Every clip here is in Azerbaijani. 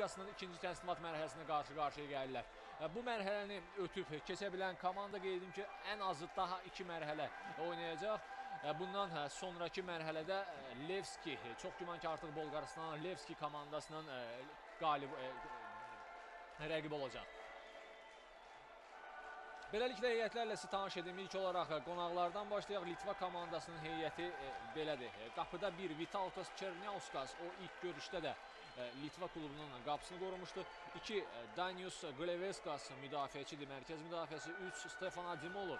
Liqasının ikinci təslimat mərhələsində qarşı-qarşıya gəlirlər. Bu mərhələni ötüb keçə bilən komanda qeyd edim ki, ən azı daha 2 mərhələ oynayacaq. Bundan hə, sonrakı mərhələdə Levski, çox güman ki, artıq Bolqarıstan Levski komandasının qalib rəqib olacaq. Beləliklə heyətlərlə sizi tanış edim. İlk olaraq qonaqlardan başlayaq. Litva komandasının heyəti e, belədir. Qapıda bir Vitaltas Çerniauskas o ilk görüşdə də e, Litva klubunun qapısını qorumuşdu. 2 Danius Gleveskas müdafiəçidir, mərkəz müdafiəsi. 3 Stefan Adimolov.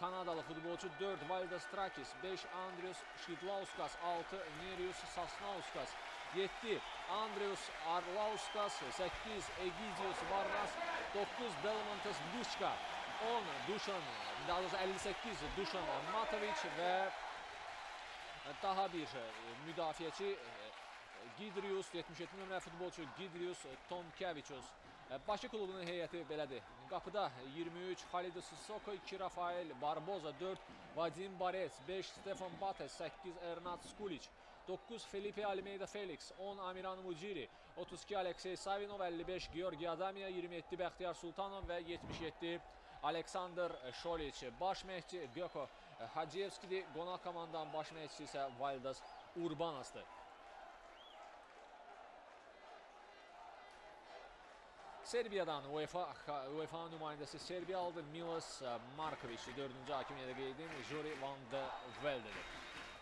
Kanadalı futbolçu 4 Valdas Trakis, 5 Andrius Şidlauskas, 6 Nerius Sasnauskas, 7 Andrius Arlauskas, 8 Egidius Varras, 9 Delmontes Dushka, 10 Duşan, daha doğrusu 58 Duşan Matoviç və daha bir müdafiəçi Gidrius, 77 nömrə futbolçu Gidrius Tomkeviçus. Bakı klubunun heyəti belədir. Qapıda 23 Xalid Sissoko, 2 Rafael Barboza, 4 Vadim Barets, 5 Stefan Bates, 8 Ernat Skulic, 9 Felipe Almeida Felix, 10 Amiran Muciri, 32 Aleksey Savinov, 55 Georgi Adamya, 27 Bəxtiyar Sultanov və 77 Aleksandr Şoliç. Baş məşqçi Göko Haciyevskidir. Qonaq komandanın baş məşqçisi isə Valdas Urbanasdır. Serbiyadan UEFA UEFA nümayəndəsi Serbiyalıdır Milos Markoviç, 4-cü hakimiyyətə qeydim Juri Van de Veldedir.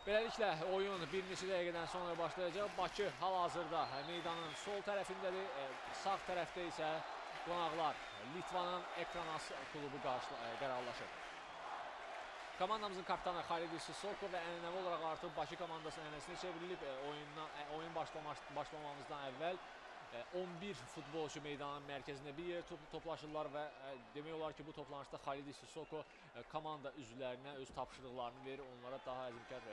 Beləliklə oyun bir neçə dəqiqədən sonra başlayacaq. Bakı hal-hazırda meydanın sol tərəfindədir, sağ tərəfdə isə qonaqlar Litvanın Ekranas klubu qarşı qərarlaşır. Komandamızın kapitanı Xalid Sissoko və ənənəvi olaraq artıq Bakı komandasının ənənəsinə çevrilib oyundan oyun başlamamızdan əvvəl 11 futbolçu meydanın mərkəzində bir yerə toplaşırlar və demək olar ki, bu toplanışda Xalid Sissoko komanda üzvlərinə öz tapşırıqlarını verir, onlara daha əzmkar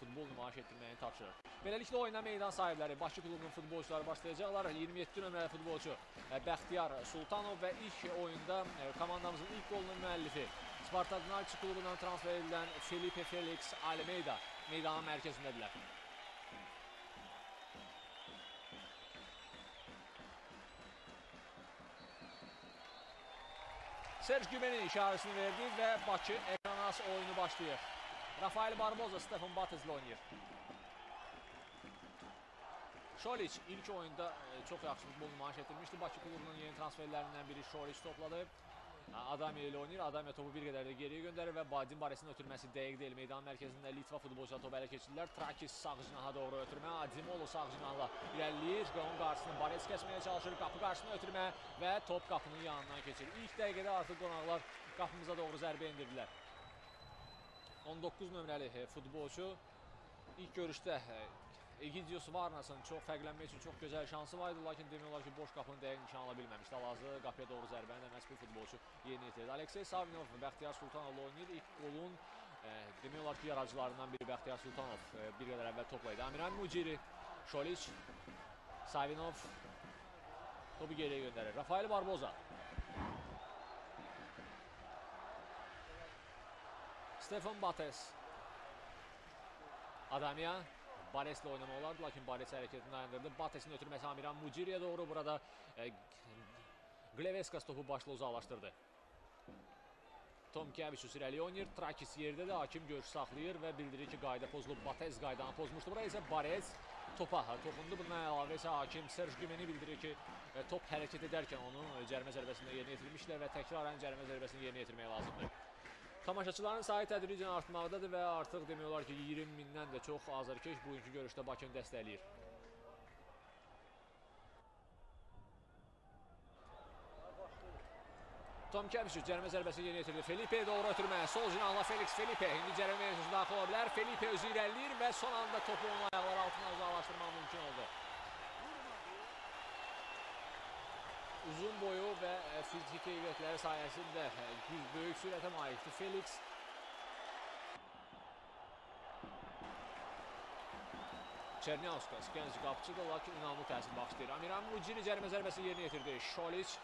futbol nümayiş etdirməyini tapşırır. Beləliklə oyuna meydan sahibləri Bakı klubunun futbolçuları başlayacaqlar. 27 nömrəli futbolçu Bəxtiyar Sultanov və ilk oyunda komandamızın ilk qolunun müəllifi Spartak Nalçı klubundan transfer edilən Felipe Felix Almeida meydanın mərkəzindədirlər. Serj Gümenin işarəsini verdi və Bakı ekranas oyunu başlayır. Rafael Barboza Stefan Batezlə oynayır. Şoliç ilk oyunda çox yaxşı futbol nümayiş etdirmişdi. Bakı klubunun yeni transferlərindən biri Şoliç topladı. Adamya ilə oynayır. Adamya topu bir qədər də geriyə göndərir və Badin Baresinin ötürməsi dəqiq deyil. Meydan mərkəzində Litva futbolcular topu ələ keçirdilər. Trakis sağ cinaha doğru ötürmə. Adimolo sağ cinahla irəliləyir. Onun qarşısını Bares kəsməyə çalışır. Qapı qarşısına ötürmə və top qapının yanından keçir. İlk dəqiqədə artıq qonaqlar qapımıza doğru zərbə endirdilər. 19 nömrəli futbolçu ilk görüşdə Egidius Varnasın çox fərqlənmək üçün çox gözəl şansı var idi, lakin demək olar ki, boş qapını dəqiq nişan ala bilməmişdi. Hal-hazırda qapıya doğru zərbəni də məhz bu futbolçu yerinə yetirdi. Aleksey Savinov, Bəxtiyar Sultanov oynayır. İlk qolun e, demək olar ki, yaradıcılarından biri Bəxtiyar Sultanov e, bir qədər əvvəl toplaydı. Amiran Muciri, Şoliç, Savinov topu geriyə göndərir. Rafael Barboza. Stefan Bates. Adamya Bares'le oynama olardı lakin Bares hərəkətini dayandırdı. Batesin ötürməsi Amiran Muciriyə doğru burada e, Gleveskas topu başla uzaqlaşdırdı. Tom Keviçus irəli oynayır. Trakis yerdə də hakim görüş saxlayır və bildirir ki, qayda pozulub. Batez qaydanı pozmuşdu. Buraya isə Bares topa toxundu. Buna əlavə isə hakim Serj Gümeni bildirir ki, e, top hərəkət edərkən onu cərimə zərbəsində yerinə yetirmişlər və təkrarən cərimə zərbəsini yerinə yetirmək lazımdır. Tamaşaçıların sayı tədricən artmaqdadır və artıq demək olar ki, 20 mindən də çox azarkeş bugünkü görüşdə Bakını dəstəkləyir. Tom Kəvişi cərimə zərbəsi yeni yetirdi. Felipe doğru ötürmə. Sol cinahla Felix Felipe. İndi cərimə mövzusu daxil ola bilər. Felipe özü irəliləyir və son anda topu onun ayaqları altından uzaqlaşdırmaq mümkün oldu. Uzun boyu və fiziki qeyriyyətləri sayəsində böyük sürətə malikdir. Felix Çerniauskas gənc qapçıdır, lakin inanlı təsir bağışlayır. Amiran Muciri cərimə zərbəsini yerinə yetirdi. Şoliç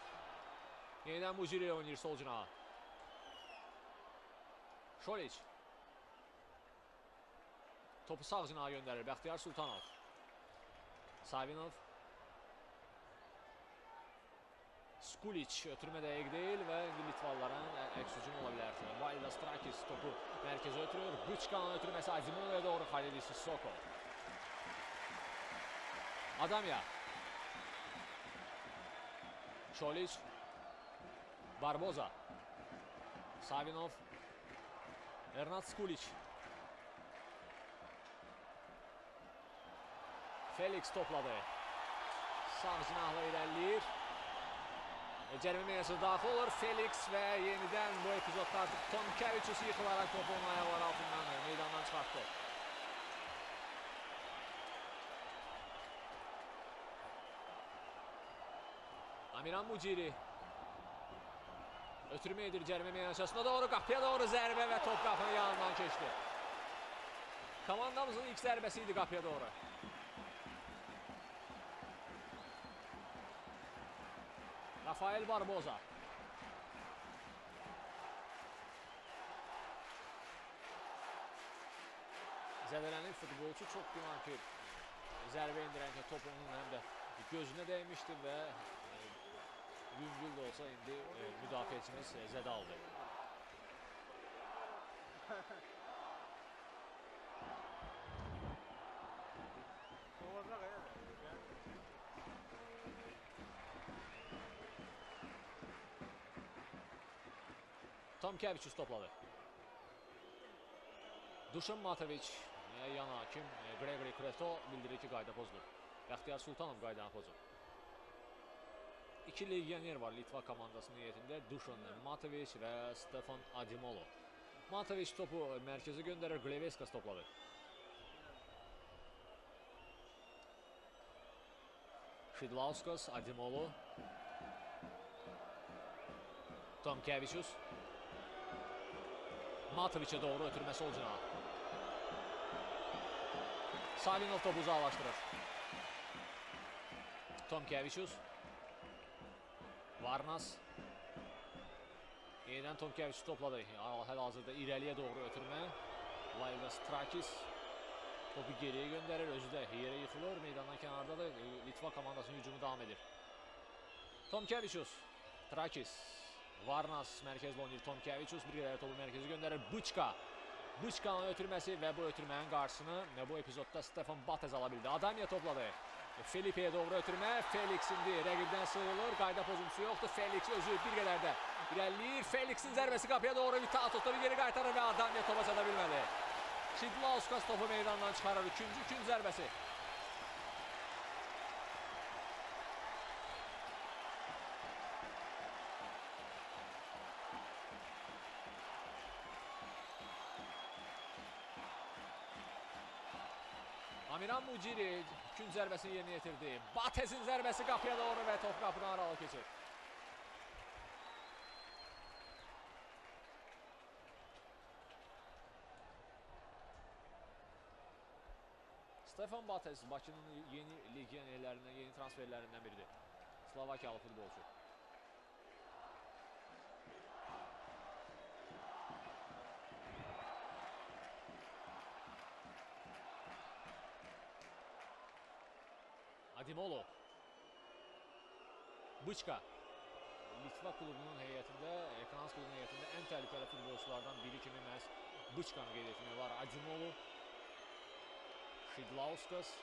yenidən Muciri ilə oynayır sol cinaha. Şoliç topu sağ cinaha göndərir. Bəxtiyar Sultanov. Savinov Skulic ötürmə dəqiq deyil və Litvalların əks hücum ola bilər. Valdas Trakis topu mərkəzə ötürür. Bıçkanın ötürməsi Azimovoya doğru Halil Sissoko. Adamya. Şolic. Barboza. Savinov. Ernat Skulic. Felix topladı. Sağ cinahla irəliləyir. Cərimə meyəsinə daxil olur. Felix və yenidən bu epizodda artıq Tom Kevichus yıxılaraq topu onun ayaqları altından e, meydandan çıxartdı. Amiran Muciri ötürmə edir cərimə meydançasına doğru, qapıya doğru zərbə və top qapının yanından keçdi. Komandamızın ilk zərbəsi idi qapıya doğru. Rafael Barboza. Zədələnib futbolçu çox güman ki zərbə endirəndə top onun həm də gözünə dəymişdi və e, yüngül də olsa indi e, müdafiəçimiz e, zədə aldı. Tom Kevichus topladı. Duşan Matoviç, yan hakim Gregory Kreto bildirir ki qayda pozulub. Bəxtiyar Sultanov qaydanı pozub. İki legioner var Litva komandasının heyətində. Duşan Matoviç və Stefan Adimolo. Matoviç topu mərkəzə göndərir, Gleveskas topladı. Şidlauskas, Adimolo. Tom Kevichus. Matoviç'e doğru ötürme sol cinaha. Salinov topu uzaqlaşdırır. Tom Kevichus. Varnas. Yenidən Tom Kevichus topladı. Hal-hazırda irəliyə doğru ötürmə. Laivas Trakis topu geriyə göndərir. Özü də yerə yıxılır. Meydandan kənarda da Litva komandasının hücumu davam edir. Tom Kevichus. Trakis. Varnas mərkəzdə oynayır Tom Kevichus bir qədər topu mərkəzə göndərir Bıçka. Bıçkanın ötürməsi və bu ötürmənin qarşısını və bu epizodda Stefan Batez ala bildi. Adamya topladı. Felipe'yə doğru ötürmə. Felix indi rəqibdən sıyrılır. Qayda pozuntusu yoxdur. Felix özü bir qədər də irəliləyir. Felixin zərbəsi qapıya doğru Vital topu geri qaytarır və Adamya topa çata bilmədi. Şidlauskas topu meydandan çıxarır. Üçüncü gün zərbəsi. Amiran Muciri gün zərbəsini yerinə yetirdi. Batez'in zərbəsi qapıya doğru və top qapıdan aralı keçir. Stefan Batez Bakının yeni legionerlərindən, yeni transferlərindən biridir. Slovakiyalı futbolçu. Adimolo. Bıçka. Litva klubunun heyətində, Ekranans klubunun heyətində ən təhlükəli futbolçulardan biri kimi məhz Bıçkanı qeyd etmək var. Adimolo. Şidlauskas.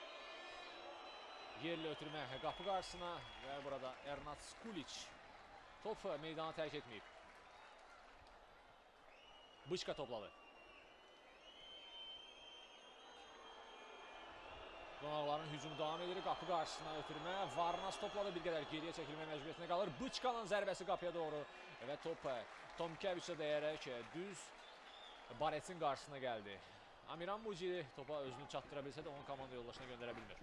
Yerli ötürmə qapı qarşısına və burada Ernat Skulic top meydanı tərk etməyib. Bıçka topladı. Qonaqların hücumu davam edir. Qapı qarşısına ötürmə. Varnas topladı. Bir qədər geriyə çəkilmə məcburiyyətinə qalır. Bıçkanın zərbəsi qapıya doğru və top Tom Keviçə dəyərək düz Baretsin qarşısına gəldi. Amiran Muciri topa özünü çatdıra bilsə də onun komanda yoldaşına göndərə bilmir.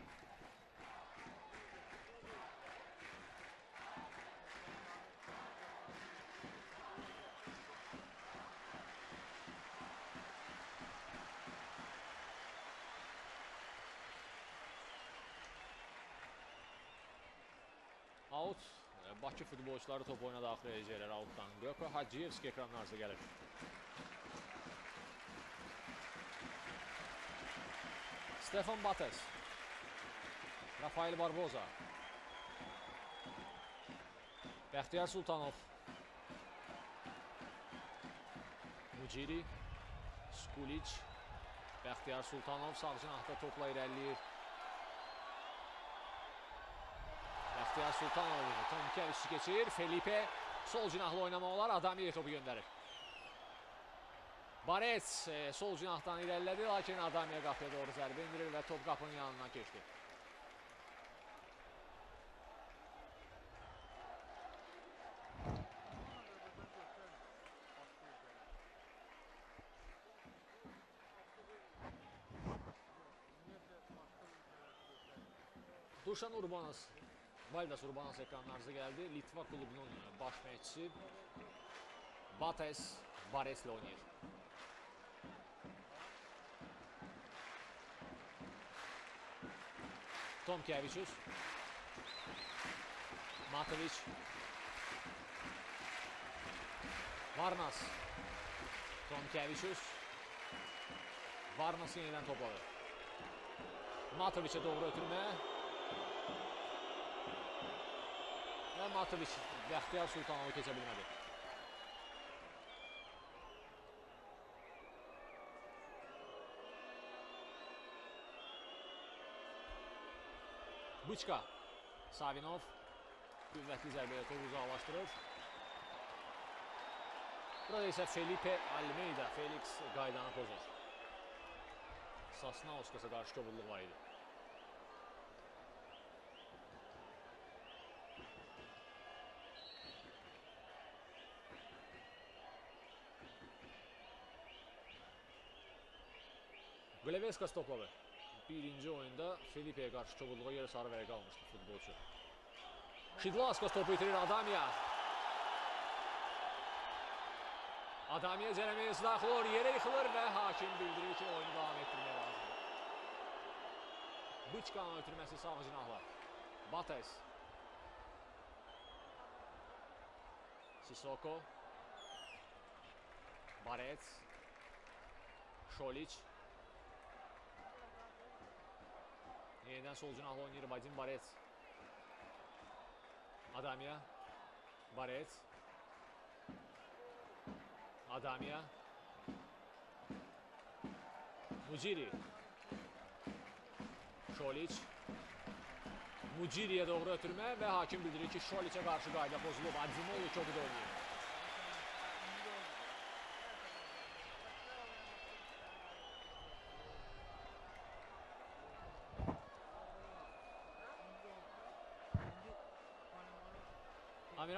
Out. e, Bakı futbolçuları top oyuna daxil edəcəklər outdan. Gökhan Hacıyevski ekranlarınıza gəlir. Stefan Bates. Rafael Barboza. Bəxtiyar Sultanov. Muciri. Skulic. Bəxtiyar Sultanov sağ cinahda topla irəliləyir. Bəxtiyar Sultanov Tomkeviç keçir. Felipe sol cinahlı oynamaq olar. Adamiyev topu göndərir. Barets e, sol cinahdan irəlilədi, lakin Adamiya qapıya doğru zərbə indirir və top qapının yanından keçdi. Duşan Urbanas, Valdas Urbanas ekranlarınıza gəldi. Litva klubunun baş məşqçisi Bates Bareslə oynayır. Tomkevicius. Matovic. Varnas. Tomkevicius. Varnas yenidən topladı. Matovic'e doğru ötürmə. Və Matovic Bəxtiyar Sultanovu keçə bilmədi. Bıçka. Savinov. Qüvvətli zərbəyə topu uzaqlaşdırır. Burada isə Felipe Almeida, Felix qaydanı pozur. Sasnauskasa qarşı kobulluq var idi. Aleveskas topladı. Birinci oyunda Felipe'ye karşı çabukluğa yarı sarı vergi almıştı futbolcu. Şidlaskas topu itirir Adamya. Adamya Jeremy'ye sıraklıyor, yere yıkılır ve hakim bildirir ki oyunu devam ettirmeye lazım. Bıçkan'ın ötürmesi sağ cinahla. Bates. Sissoko. Barets. Şoliç. Yeniden solcuna alan yeri Vadim Baret. Adamya. Baret. Adamya. Muciri. Şoliç. Muciri'ye doğru ötürme ve hakim bildirir ki Şoliç'e karşı gayda bozulub. Ademoğlu çok iyi oynuyor.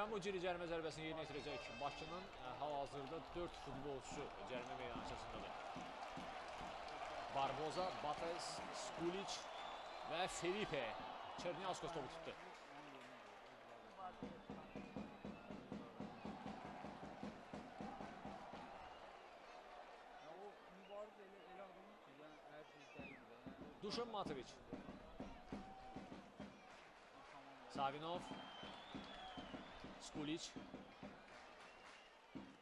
Muciri cərimə zərbəsini yerinə yetirəcək. Bakının e, hal-hazırda 4 futbolçusu cərimə meydançasındadır. Barboza, Bates, Skulic və Felipe Çernyaskos topu tutdu. Dušan Matović. Savinov. Skulic,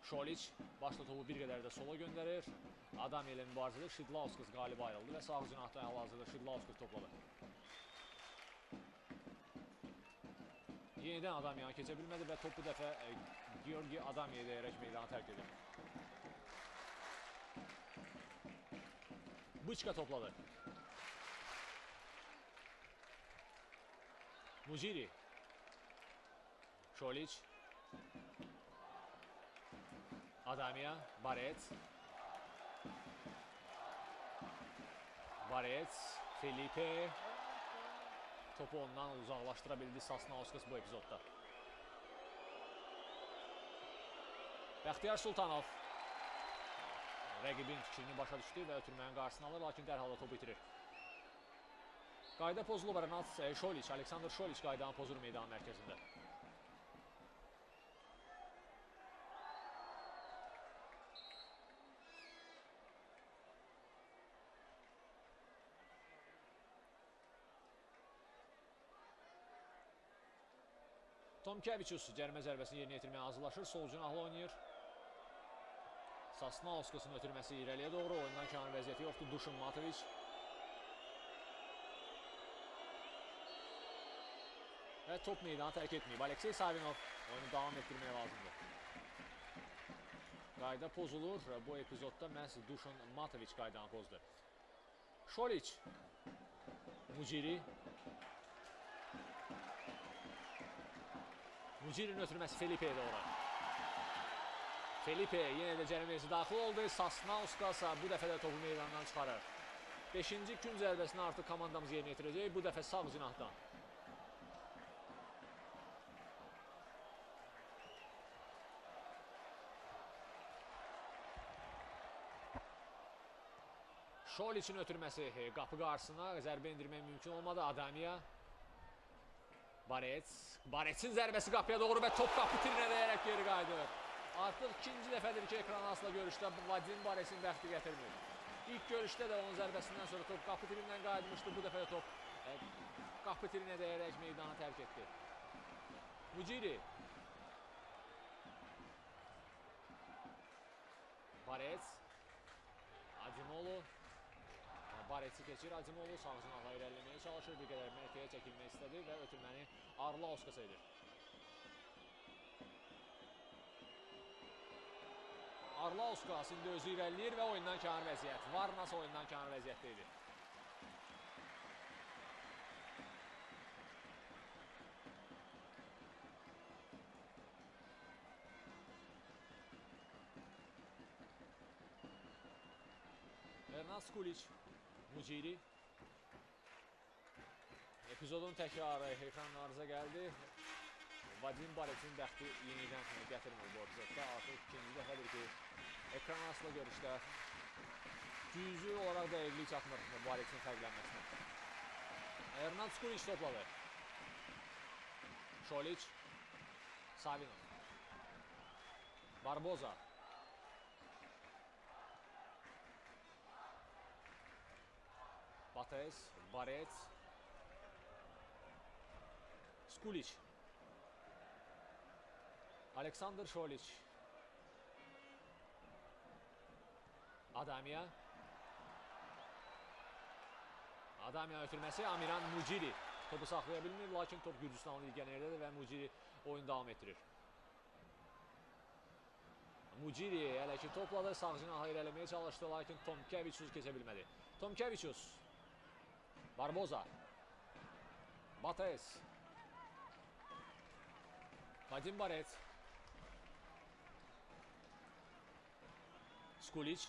Şolic başla topu bir qədər də sola göndərir. Adam ilə mübarizədə Şidlauskas qalib ayrıldı və sağ cinahda hal-hazırda Şidlauskas topladı. Yenidən Adamyan keçə bilmədi və top bu dəfə e, Georgi Adamya deyərək meydanı tərk edir. Bıçka topladı. Mujiri. Adamya. Barets. Barets. Felipe. Topu ondan uzaqlaşdıra bildi Sasnauskas bu epizodda. Bəxtiyar Sultanov. Rəqibin fikrini başa düşdü və ötürməyin qarşısını alır, lakin dərhal da topu itirir. Qayda pozulub Renat e, Şolic, Aleksandr Şolic qaydanı pozur meydan mərkəzində. Tomkevichus cərimə zərbəsini yerinə yetirməyə hazırlaşır. Sol cinahlı oynayır. Sasnauskasın ötürməsi irəliyə doğru. Oyundan kənar vəziyyəti yoxdur. Duşun Matovic. Və top meydanı tərk etməyib. Aleksey Savinov oyunu davam etdirmək lazımdır. Qayda pozulur. Bu epizodda məhz Duşan Matoviç qaydanı pozdu. Şoliç. Muciri. Muciri'nin ötürməsi Felipe'yə doğru. Felipe yenə də cəriməyəsi daxil oldu. Sasnauskas bu dəfə də topu meydandan çıxarır. 5-ci gün zərbəsini artıq komandamız yerinə yetirəcək. Bu dəfə sağ cinahdan. Şoliçin ötürməsi e, qapı qarşısına zərbə endirmək mümkün olmadı. Adamiya. Barets. Baretsin zərbəsi qapıya doğru və top qapı tirinə dəyərək geri qayıdır. Artıq ikinci dəfədir ki, ekran asla görüşdə Vadim Baretsin bəxti gətirmir. İlk görüşdə də onun zərbəsindən sonra top qapı tirindən qayıtmışdı. Bu dəfə də top e, qapı tirinə dəyərək meydanı tərk etdi. Muciri. Barets. Acimolu. Baretsi keçir. Acimolu sağ cinaha irəliləməyə çalışır. Bir qədər mərkəyə çəkilmək istədi və ötürməni Arlauskas edir. Arlauskas indi özü irəliləyir və oyundan kənar vəziyyət. Varnas oyundan kənar vəziyyətdə idi. Ernad Skulic, Muciri. Epizodun təkrarı ekranlarınıza gəldi. Vadim Baretin bəxti yenidən gətirmir bu epizodda. Artıq ikinci dəfədir ki, ekran asla görüşdə cüzi olaraq dəqiqlik çatmır Baretin fərqlənməsinə. Ernad Skulic topladı. Şolic, Savinov. Barboza. Bates, Barets, Skulic. Aleksandr Şolic. Adamiya. Adamiya ötürməsi Amiran Muciri. Topu saxlaya bilmir, lakin top Gürcüstanlı legionerdə və Muciri oyun davam etdirir. Muciri hələ ki topladı, sağ cinaha irələməyə çalışdı, lakin Tomkeviçus keçə bilmədi. Tomkeviçus. Barboza. Bates. Vadim Barets. Skulic.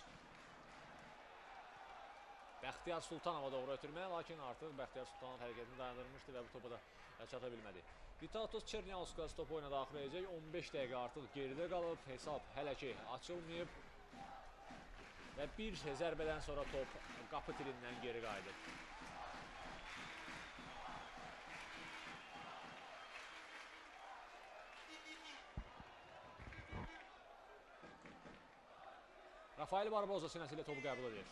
Bəxtiyar Sultanova doğru ötürmə, lakin artıq Bəxtiyar Sultanov hərəkətini dayandırmışdı və bu topa da çata bilmədi. Vitatos Çerniauskas topu oyuna daxil edəcək. 15 dəqiqə artıq geridə qalıb. Hesab hələ ki açılmayıb. Və bir zərbədən sonra top qapı tirindən geri qayıdır. Rafael Barboza sinəsilə topu qəbul edir.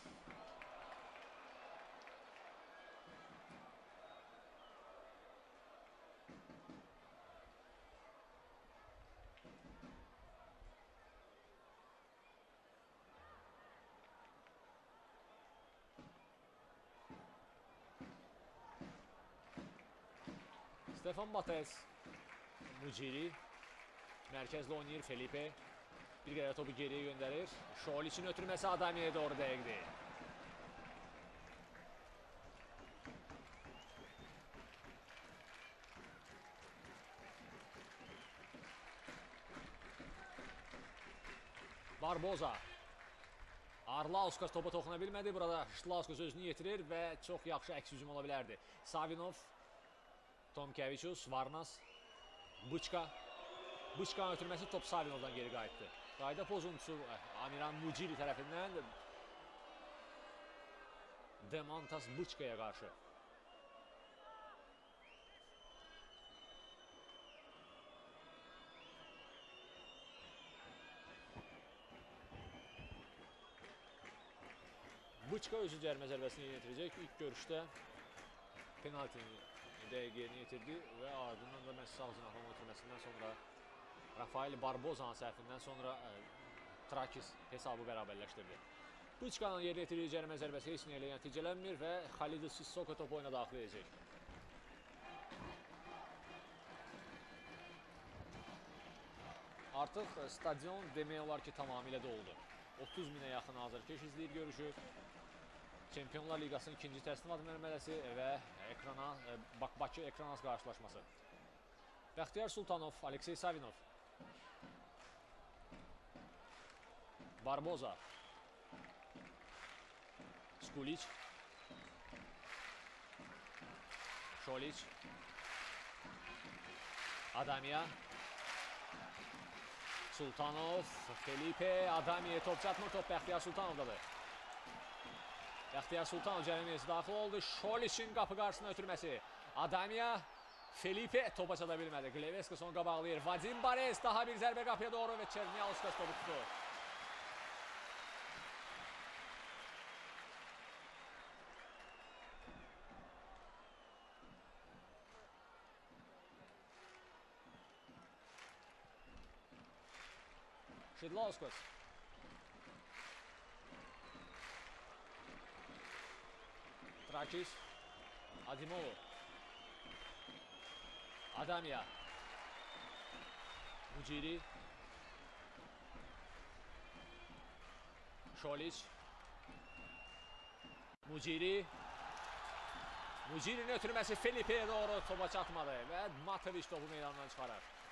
Stefan Bates, Muciri, mərkəzdə oynayır Felipe. Bir qədər topu geriyə göndərir. Şolicin ötürməsi Adamiyə doğru dəqiqdir. Barboza. Arlauskas topa toxuna bilmədi. Burada Şlauskas özünü yetirir və çox yaxşı əks hücum ola bilərdi. Savinov, Tomkeviçus, Varnas, Bıçka. Bıçkanın ötürməsi top Savinovdan geri qayıtdı. Qayda pozuntusu eh, Amiran Muciri tərəfindən Demontas Bıçkaya qarşı. Bıçka özü cərimə zərbəsini yetirəcək. İlk görüşdə penaltini dəqiq yerinə yetirdi və ardından da məhz sağ ötürməsindən sonra Rafael Barbozanın səhvindən sonra ə, Trakis hesabı bərabərləşdirdi. Buçkanın yerinə yetirildiyi cərimə zərbəsi heç nə ilə nəticələnmir və Xalid Sissoko topu oyuna daxil edəcək. Artıq stadion demək olar ki, tamamilə doldu. 30 minə yaxın hazırkeş izləyir görüşü. Çempionlar Liqasının ikinci təslim admərmələsi və ekrana, e, Bakı-Ekranaz qarşılaşması. Bəxtiyar Sultanov, Aleksey Savinov Barboza. Skulic. Şolic. Adamya. Sultanov, Felipe, Adamiye top çatmır, top Bəxtiyar Sultanovdadır. Bəxtiyar Sultanov cərimiyesi daxil oldu. Şolicin qapı qarşısına ötürməsi. Adamya, Felipe topa çata bilmədi. Gleveska son qabaqlayır. Vadim Bares daha bir zərbə qapıya doğru və Çerniauskas topu tutur. Lauskas. Trakis. Adimoğlu. Adamya. Buciri. Şoliç. Muciri. Muciri'nin ötürmesi Felipe'ye doğru topa çatmadı ve Matoviç topu meydandan çıkarar.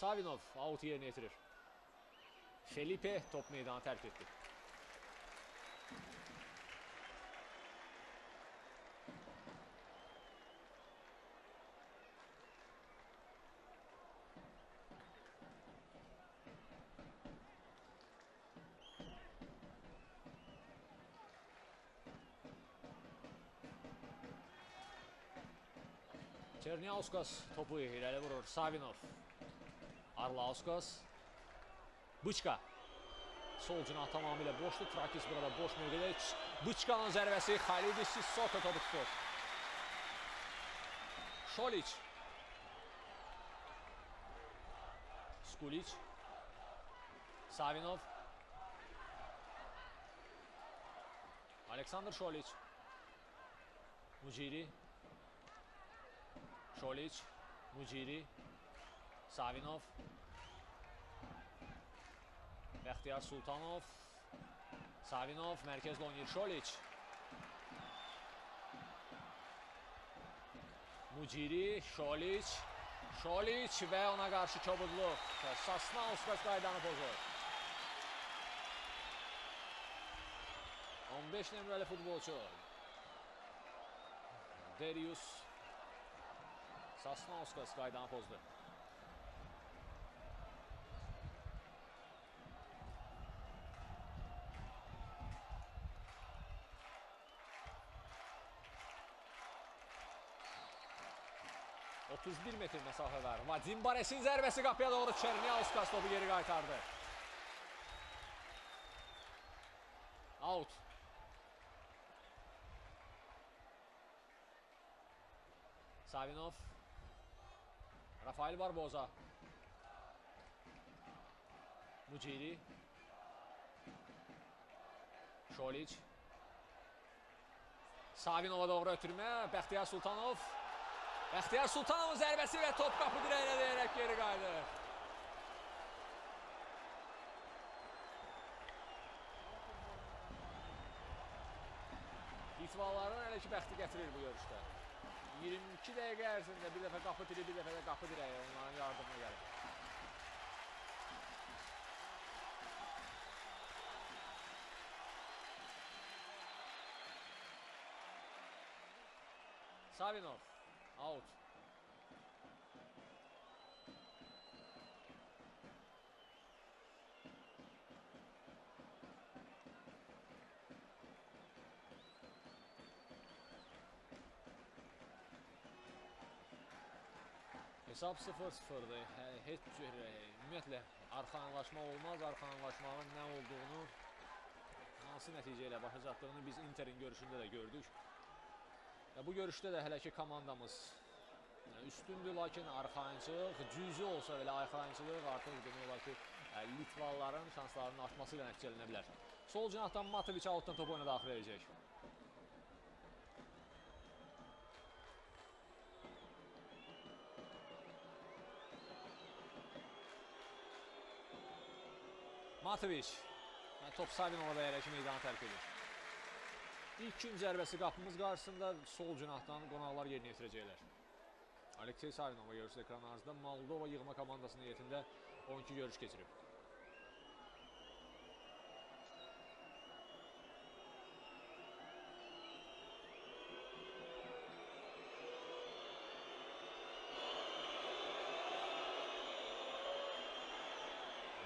Savinov out yerine yetirir. Felipe top meydanı terk etti. Çerniauskas topu ileri vurur. Savinov. Arlauskas. Bıçka. Sol cinah tamamilə boşdur. Trakis burada boş mövqedə. Bıçkanın zərbəsi Xalidi Sissoko topu tutur. Şolic. Skulic. Savinov. Aleksandr Şolic. Muciri. Şolic. Muciri. Savinov. Bəxtiyar Sultanov. Savinov mərkəzdə oynayır. Şolic. Muciri, Şolic. Şolic və ona qarşı kobudluq. Sasnauskas qaydanı pozur. 15 nömrəli futbolçu. Darius Sasnauskas qaydanı pozdu. ...31 metr mesafe var. Vadim Bares'in zərbəsi qapıya doğru Çerniauskas topu geri qaytardı. Out. Savinov. Rafael Barboza. Muciri. Şolic. Savinov'a doğru ötürmə. Bəxtiyar Sultanov. Bəxtiyar Sultanovun zərbəsi və top qapı dirəyinə deyərək geri qayıdır. Litvalıların hələ ki bəxti gətirir bu görüşdə. 22 dəqiqə ərzində bir dəfə qapı diri, bir dəfə də qapı dirəyi onların yardımına gəlir. Savinov out. Hesab 0-0'dır. Hə- Heç cür e, ümumiyyətlə arxanlaşma olmaz. Arxanlaşmanın nə olduğunu, hansı nəticə ilə başa çatdığını biz Interin görüşündə də gördük. Bu görüşdə də hələ ki komandamız üstündür, lakin arxayınçılıq cüzi olsa belə arxayınçılıq artıq demək olar ki, e, Litvalıların şanslarının artması ilə nəticələnə bilər. Sol cinahdan Matoviç outdan topu oyuna daxil edəcək. Matoviç yəni top Savinova verərək meydanı tərk edir. İlk gün zərbəsi qapımız qarşısında sol cinahdan qonaqlar yerinə yetirəcəklər. Aleksey Savinova görürsüz ekranlarınızda Moldova yığma komandasının heyətində 12 görüş keçirib.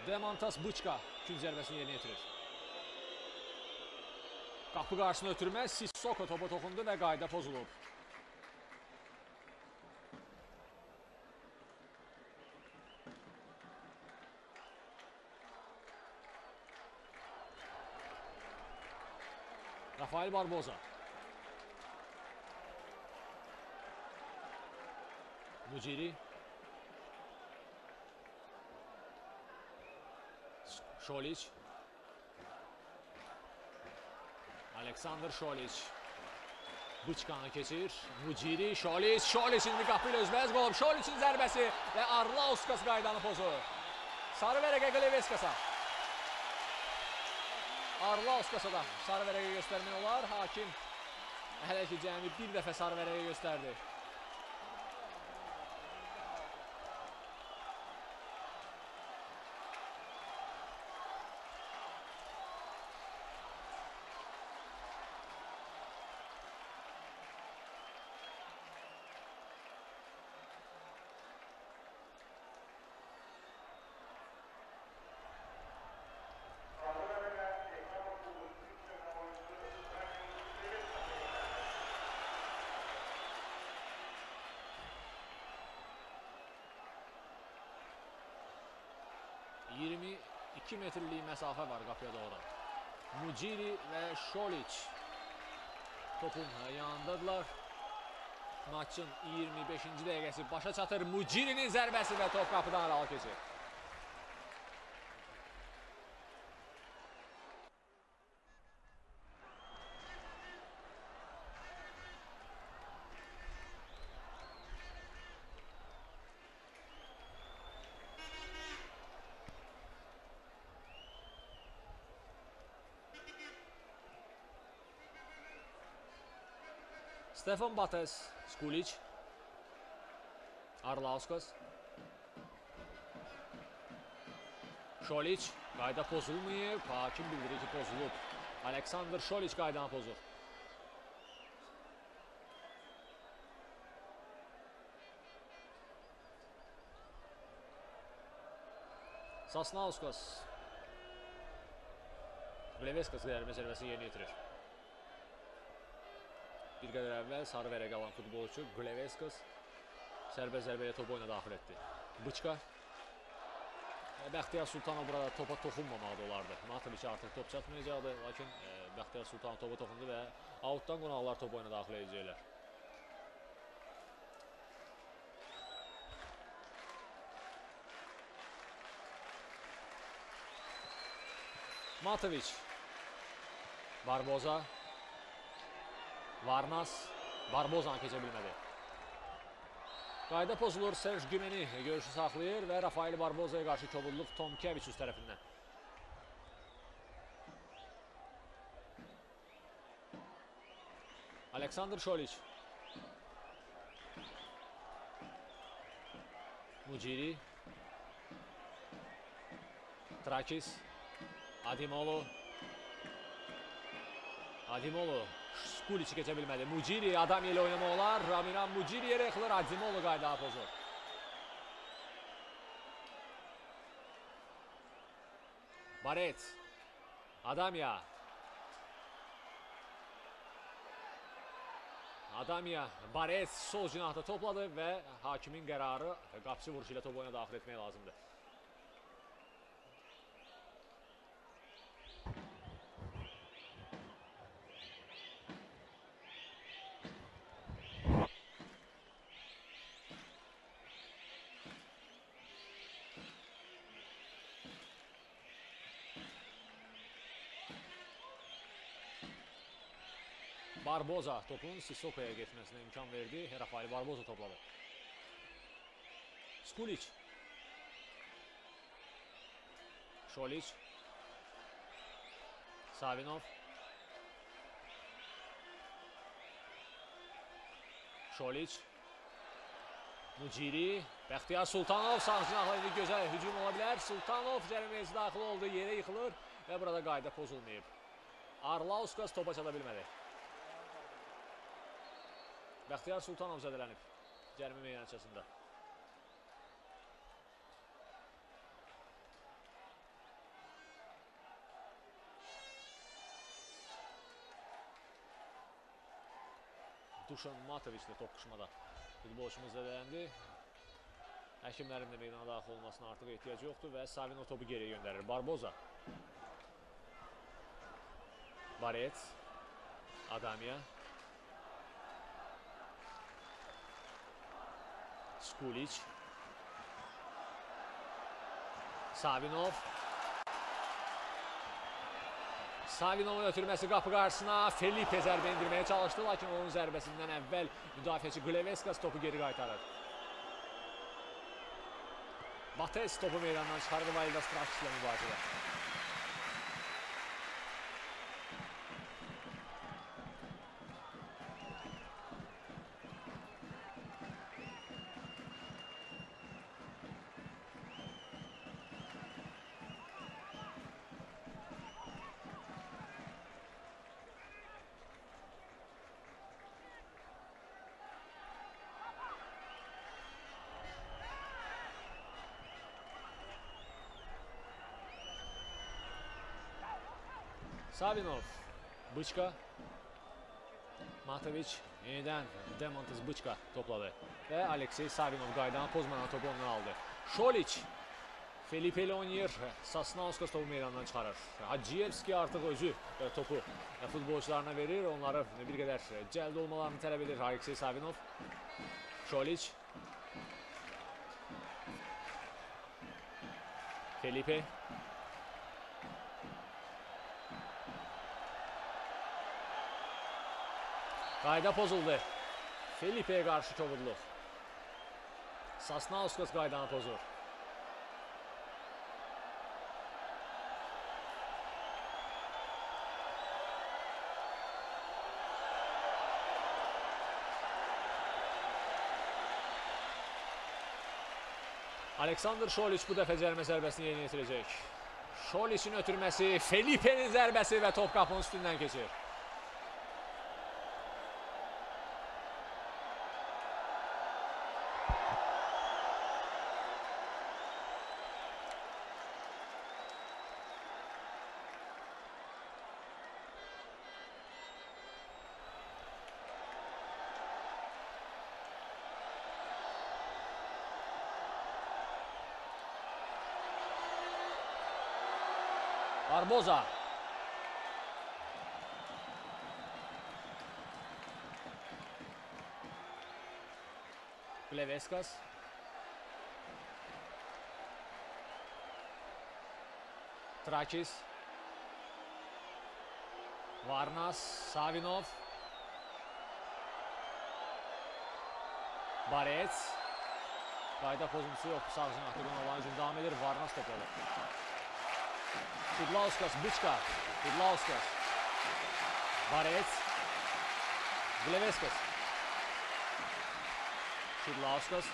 Demontas Bıçka gün zərbəsini yerinə yetirir. Qapı qarşısına ötürməz, Sissoko topa toxundu və qayda pozulub. Rafael Barboza. Muciri. Şoliç. Aleksandr Şoliç. Bıçkanı keçir. Muciri, Şoliç. Şoliç indi qapı ilə özbəz qolub. Şoliçin zərbəsi və Arlauskas qaydanı pozur. Sarı vərəqə Qleveskasa. Arlauskasa da sarı vərəqə göstərmək olar. Hakim hələ ki cəmi bir dəfə sarı vərəqə göstərdi. 22 metrlik məsafə var qapıya doğru. Muciri və Şoliç topun yanındadılar. Maçın 25-ci dəqiqəsi başa çatır. Mucirinin zərbəsi və top qapıdan aralı keçir. Stefan Bates, Skulic, Arlauskas, Şoliç, qayda pozulmayıb, hakim bildirir ki pozulub. Aleksandr Şoliç qaydanı pozur. Sasnauskas. Gleveskas qəribə zərbəsini yerinə yetirir. Bir qədər əvvəl sarı vərəq alan futbolçu Gleveskas sərbə zərbəyə topu oyuna daxil etdi. Bıçka E, Bəxtiyar Sultanov burada topa toxunmamalı olardı. Matoviç artıq top çatmayacaqdı, lakin e, Bəxtiyar Sultanov topa toxundu və outdan qonaqlar top oyuna daxil edəcəklər. Matoviç Barboza Varnas Barbozanı keçə bilmədi. Qayda pozulur, Serj Gümeni görüşü saxlayır və Rafael Barbozaya qarşı kobudluq Tom Keviçus tərəfindən. Aleksandr Şoliç. Muciri. Trakis. Adimolu. Adimolu Skuliçi keçə bilmədi. Muciri adam ilə oynamaq olar. Ramiran Muciri yerə yıxılır. Adimolu qayda pozur. Baret. Adamya. Adamya Baret sol cinahda topladı və hakimin qərarı qapıcı vuruşu ilə topu oyuna daxil etmək lazımdır. Barboza topun Sissoka'ya getməsinə imkan verdi. Rafael Barboza topladı. Skulic. Şolic. Savinov. Şolic. Muciri. Bəxtiyar Sultanov sağ cinahla indi gözəl hücum ola bilər. Sultanov cəriməsi daxil oldu, yerə yıxılır və burada qayda pozulmayıb. Arlauskas topa çata bilmədi. Bəxtiyar Sultanov zədələnib cərimə meydançasında. Duşan Matoviçlə toqquşmada futbolçumuz zədələndi. Həkimlərin də meydana daxil olmasına artıq ehtiyac yoxdur və Savino topu geriyə göndərir. Barboza. Barets. Adamya. Skulic. Savinov. Savinovun ötürməsi qapı qarşısına Felipe zərbə indirməyə çalışdı, lakin onun zərbəsindən əvvəl müdafiəçi Gleveskas topu geri qaytarır. Bates topu meydandan çıxardı Valdas Trakis ilə mübarizədə. Sabinov. Bıçka. Matavic yeniden Demontis Bıçka topladı. Ve Alexey Sabinov Gaydan Pozman'a topu ondan aldı. Şoliç. Felipe ile oynayır. Sasnauskas topu meydandan çıkarır. Haciyevski artık özü topu futbolcularına verir. Onları bir qədər cəldə olmalarını tələb edir Alexey Sabinov. Şoliç. Felipe. Qayda pozuldu. Felipe'ye qarşı kobudluq. Sasnauskas qaydanı pozur. Aleksandr Şoliç bu dəfə cərimə zərbəsini yerinə yetirəcək. Şoliçin ötürməsi, Felipe'nin zərbəsi və top qapının üstündən keçir. Barboza. Gleveskas. Trakis. Varnas, Savinov. Barets. Qayda pozuntusu yox. Sağ cinahda olan hücum davam edir. Varnas topladı. Kudlauskas, Bıçka. Kudlauskas. Barets. Gleveskas. Kudlauskas.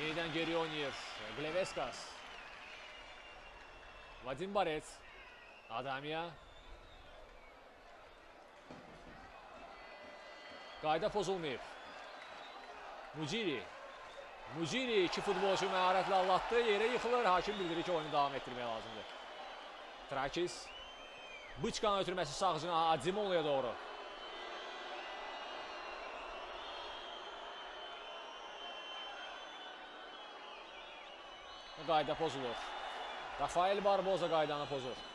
Yeniden geri oynuyor. Gleveskas. Vadim Barets. Adamya. Qayda pozulmayıb. Muciri. Muciri iki futbolçu məharətlə allatdı. Yerə yıxılır. Hakim bildirir ki, oyunu davam etdirmək lazımdır. Trakis. Bıçkanın ötürməsi sağ cinaha Adimolu'ya doğru. Qayda pozulur. Rafael Barboza qaydanı pozur.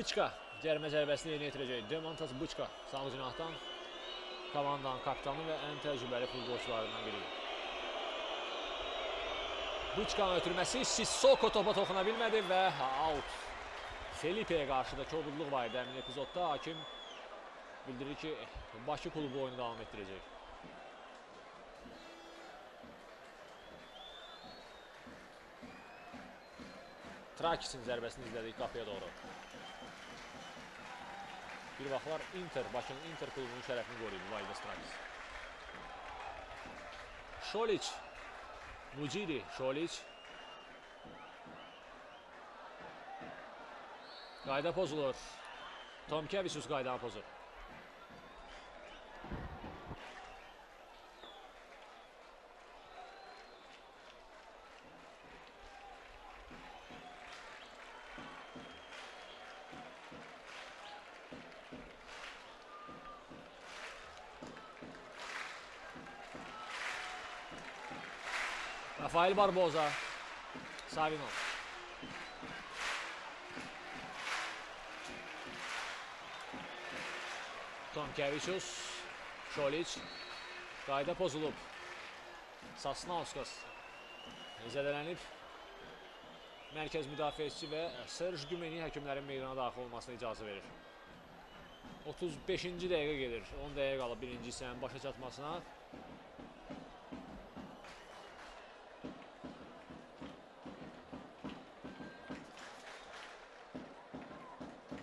Bıçka cərimə zərbəsini yerinə yetirəcək. Demontas Bıçka sağ cinahdan komandanın kapitanı və ən təcrübəli futbolçularından biri. Bıçkanın ötürməsi Sissoko topa toxuna bilmədi və out. Felipe'yə qarşı da kobudluq var idi həmin epizodda. Hakim bildirir ki, Bakı klubu oyunu davam etdirəcək. Trakisin zərbəsini izlədik qapıya doğru. Bir vaxtlar Inter, Bakının Inter klubunun şərəfini qoruyub Vaydas Trakis. Şoliç, Muciri, Şoliç. Qayda pozulur. Tomkevicius qaydanı pozur. Rafael Barboza. Savinov. Tomkevicius. Şoliç. Qayda pozulub. Sasnauskas. Zədələnib. Mərkəz müdafiəçisi və Serj Gümeni həkimlərin meydana daxil olmasına icazə verir. 35-ci dəqiqə gedir. 10 dəqiqə qalıb birinci hissənin başa çatmasına.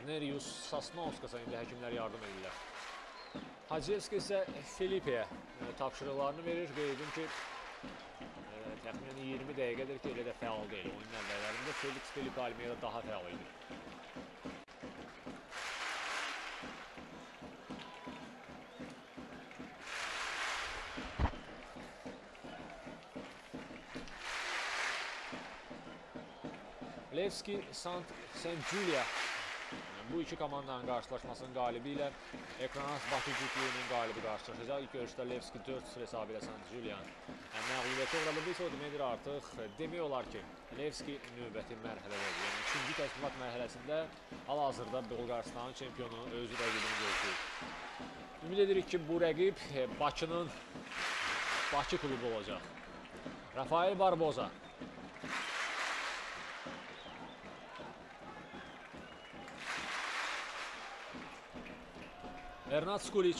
Nerius Sasnauskasa indi həkimlər yardım edirlər. Hacevski isə Felipe'yə e, tapşırıqlarını verir. Qeyd edim ki, e, təxminən 20 dəqiqədir ki, elə də fəal deyil. Oyun əvvəllərində Felix Felipe Almeida daha fəal idi. Levski Sant Saint Julia bu iki komandanın qarşılaşmasının qalibi ilə ekrana Bakı cütlüyünün qalibi qarşılaşacaq. İlk görüşdə Levski 4-0 hesabı ilə Sant Julian məğlubiyyətə uğradıysa o deməkdir artıq demək olar ki, Levski növbəti mərhələdədir. Yəni ikinci təşkilat mərhələsində hal-hazırda Bolqarıstanın çempionu özü rəqibini gözləyir. Ümid edirik ki, bu rəqib e, Bakının Bakı klubu olacaq. Rafael Barboza Ernat Skulic.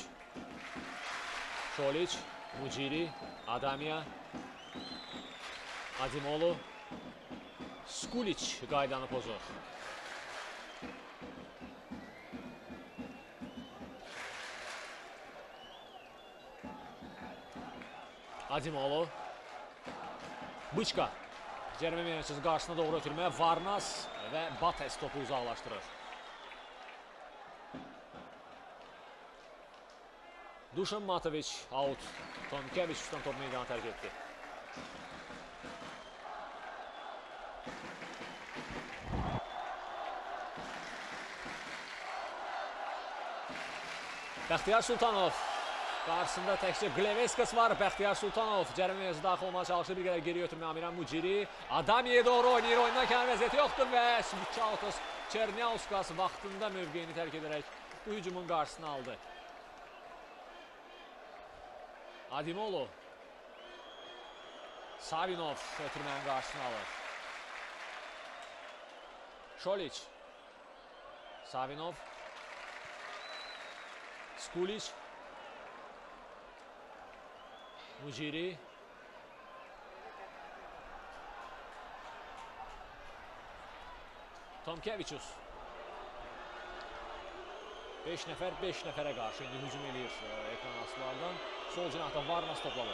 Şolic, Muciri, Adamia, Adimolu, Skulic qaydanı pozur. Adimolu, Bıçka. Cərimə meydançası qarşısına doğru ötürmə. Varnas və Bates topu uzaqlaşdırır. Dušan Matović out. Tomkević üstten top meydanı terk etti. Bəxtiyar Sultanov Qarşısında təkcə Gleveskas var. Bəxtiyar Sultanov cərimə meydançasına daxil olmağa çalışır. Bir qədər geri götürmə Amiran Muciri. Adamiyə doğru oynayır. Oyundan kənar vəziyyəti yoxdur və Sviçautos Çerniauskas vaxtında mövqeyini tərk edərək bu hücumun qarşısını aldı. Adimolo. Savinov ötürmənin qarşısını alır. Şolic. Savinov. Skulic. Muciri. Tomkevicius. 5 nəfər 5 nəfərə qarşı indi hücum eləyir e, ekran asılardan. Sol cinahda Varnas topladı.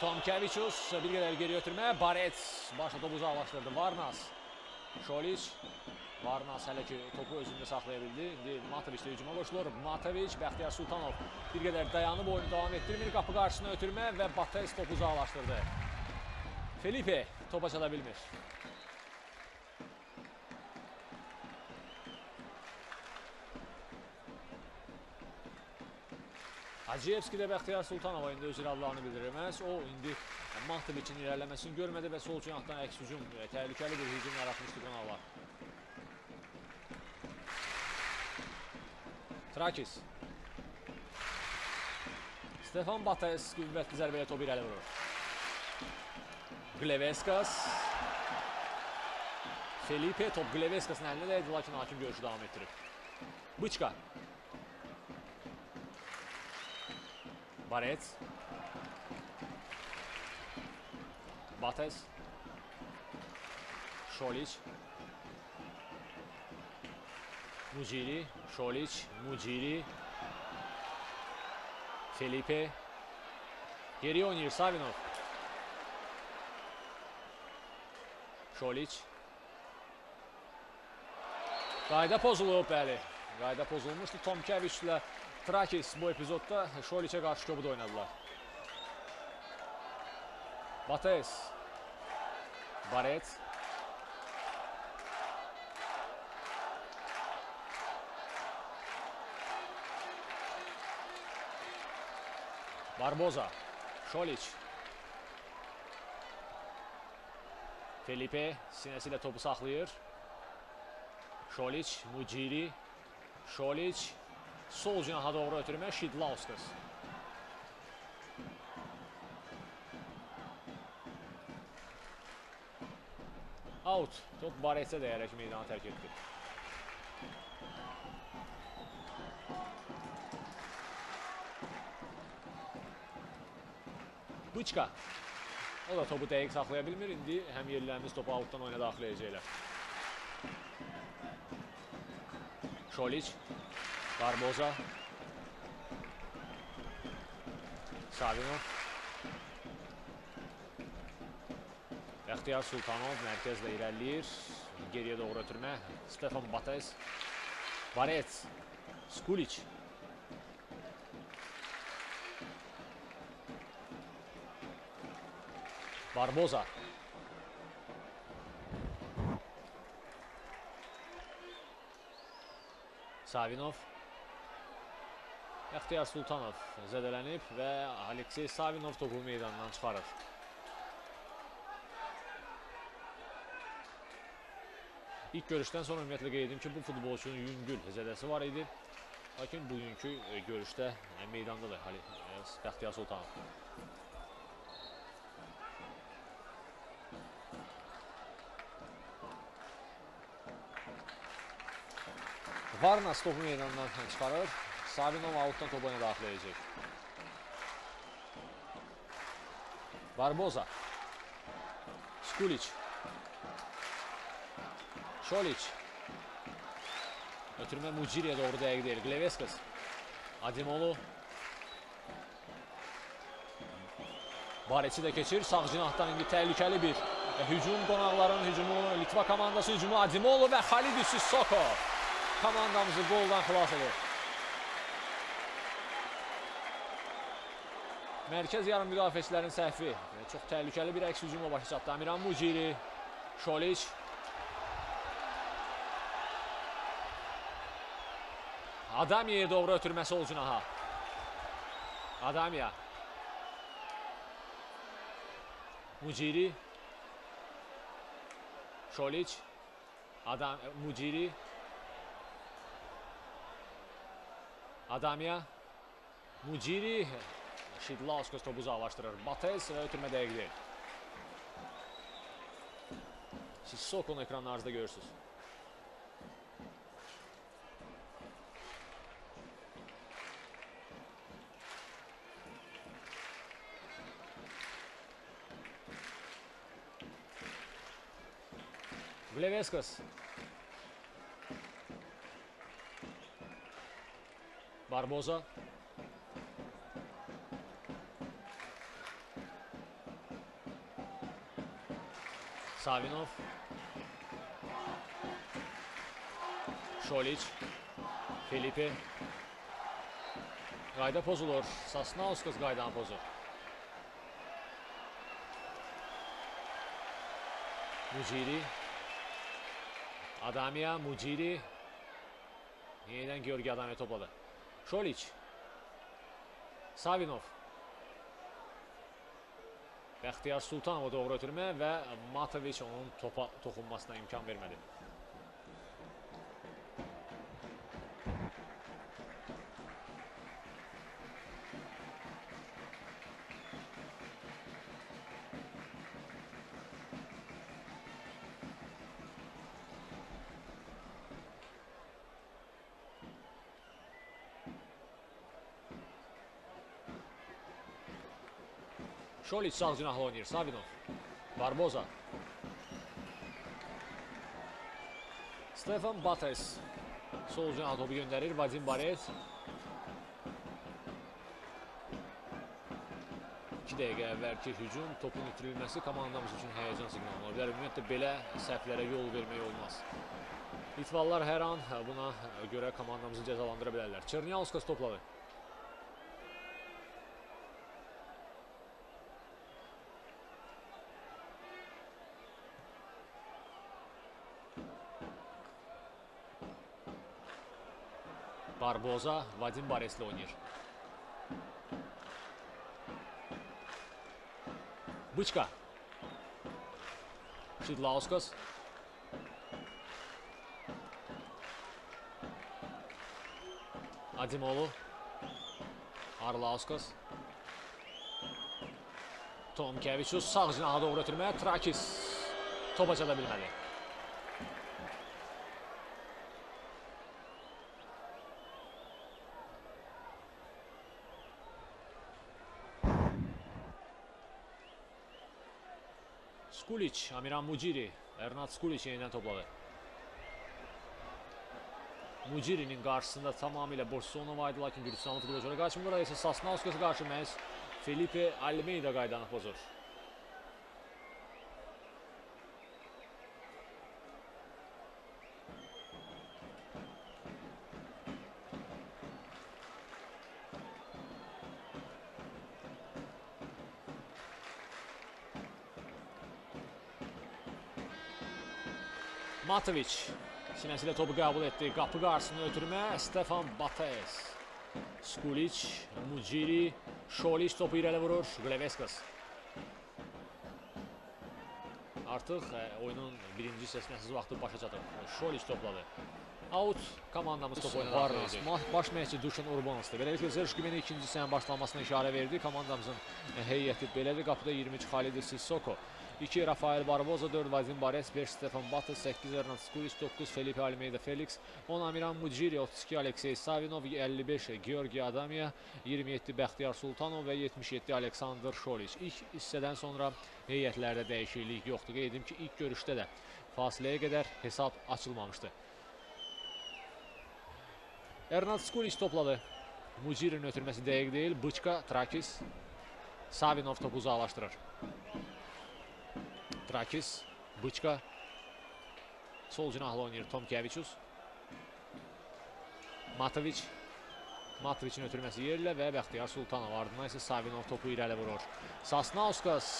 Tomkevicius bir qədər geri ötürmə. Barets başla topu uzaqlaşdırdı. Varnas. Şolic. Varnas hələ ki topu özündə saxlaya bildi. İndi Matoviç də hücuma qoşulur. Matoviç, Bəxtiyar Sultanov bir qədər dayanıb oyunu davam etdirmir. Qapı qarşısına ötürmə və Bates topu uzaqlaşdırdı. Felipe topa çata bilmir. Hacıyevski də Bəxtiyar Sultanova indi öz iradlarını bildirməz. O indi Mahtovicin irəliləməsini görmədi və sol cinahdan əks hücum, e, təhlükəli bir hücum yaratmışdı qonaqlar. Trakis. Stefan Bates qüvvətli zərbəyə topu irəli vurur. Gleveskas. Felipe top Gleveskasın əlinə dəydi, lakin hakim görüşü davam etdirib. Bıçka. Barets. Bates. Şoliç. Muciri. Şoliç. Muciri. Felipe. Geriye oynayır Savinov. Şoliç. Qayda pozulub, bəli. Qayda pozulmuşdu. Tomkeviç ilə Trakis bu epizodda Şoliçə qarşı topu da oynadılar. Bates. Baret. Barboza. Şoliç. Felipe sinəsi ilə topu saxlayır. Şoliç, Muciri. Şoliç sol cinaha doğru ötürmə Şidlauskas. Out. Top Baretsə dəyərək meydanı tərk etdi. Bıçka. O da topu dəqiq saxlaya bilmir. İndi həm yerlilərimiz topu outdan oyuna daxil edəcəklər. Şoliç. Barboza. Savinov. Bəxtiyar Sultanov mərkəzlə irəliləyir. Geriyə doğru ötürmə. Stefan Bates. Barets. Skulic. Barboza. Savinov. Bəxtiyar Sultanov zədələnib və Aleksey Savinov topu meydandan çıxarır. İlk görüşdən sonra ümumiyyətlə qeyd edim ki, bu futbolçunun yüngül zədəsi var idi. Lakin bugünkü e, görüşdə e, meydanda da e, Bəxtiyar Sultanov. Varnas topu meydandan çıxarır. Sabinov out'tan topu öne rahatlayacak. Barboza. Skulic. Çolic. Ötürme Muciri'ye doğru değer gidiyor. Gleveskas. Adimoğlu. Bareci de keçir. Sağ cinahdan indi təhlükəli bir. Və hücum qonaqların hücumu, Litva komandası hücumu Adimoğlu və Halidis Sokov. Komandamızı qoldan xilas edir. Mərkəz yarım müdafiəçilərin səhvi. Çox təhlükəli bir əks hücumla başa çatdı. Amiran Muciri, Şoliç. Adamiyəyə doğru ötürməsi Olcunaha. Adamiya. Muciri. Şoliç. Adam Muciri. Adamya. Muciri. Şidlauskas topu uzaqlaşdırır. Bates və ötürmə dəqiq deyil. Siz Sokon'u ekranlarınızda görürsünüz. Gleveskas. Barboza. Savinov. Şoliç. Felipe. Qayda pozulur. Sasnauskas qaydanı pozur. Muciri. Adamya, Muciri. Yeniden Georgi Adamya topladı. Şoliç. Savinov. Bəxtiyar Sultanova doğru ötürmə və Matoviç onun topa toxunmasına imkan vermədi. Şoliç sağ cinahlı oynayır. Sabinov. Barboza. Stefan Bates. Sol cinahlı topu göndərir. Vadim Baret. 2 dəqiqə əvvəlki hücum topun itirilməsi komandamız üçün həyəcan siqnalı ola bilər. Ümumiyyətlə belə səhvlərə yol vermək olmaz. Litvallar hər an buna görə komandamızı cəzalandıra bilərlər. Çerniauskas topladı. Barboza Vadim Bares'le oynayır. Bıçka. Şidlauskas. Adimoğlu. Arlauskas. Tomkevičius sağ cinaha doğru ötürmeye Trakis topa çata bilmədi. Skulic, Amiran Muciri, Ernat Skulic yeniden topladı. Muciri'nin karşısında tamamıyla Borsonova idi lakin Gürcistanlı futbolculara qarşı burada isə Sasnauskası qarşı məhz Felipe Almeida qaydanı pozur. Matoviç sinəsilə topu qəbul etdi. Qapı qarşısını ötürmə Stefan Bates. Skulic, Muciri, Şolic topu irəli vurur. Gleveskas. Artıq ə, oyunun birinci hissəsinin əsas vaxtı başa çatır. Şolic topladı. Out komandamız top oynamaq Varnas, verəcək. Baş məşqçi Duşan Urbanovski. Beləliklə Zerşkivin ikinci hissənin başlanmasına işarə verdi. Komandamızın ə, heyəti belədir. Qapıda 23 Xalid Sissoko. 2 Rafael Barboza, 4 Vadim Bares, 5 Stefan Batı, 8 Ernat Skulic, 9 Felipe Almeida Felix, 10 Amiran Muciri, 32 Aleksey Savinov, 55 Georgi Adamya, 27 Bəxtiyar Sultanov və 77 Aleksandr Şolic. İlk hissədən sonra heyətlərdə dəyişiklik yoxdur. Qeyd edim ki, ilk görüşdə də fasiləyə qədər hesab açılmamışdı. Ernat Skulic topladı. Muciri'nin ötürməsi dəqiq deyil. Bıçka, Trakis, Savinov topu uzaqlaşdırır. Trakis, Bıçka. Sol cinahlı oynayır Tomkevičius. Matoviç. Matoviçin ötürməsi yerlə və Bəxtiyar Sultanov ardından isə Savinov topu irəli vurur. Sasnauskas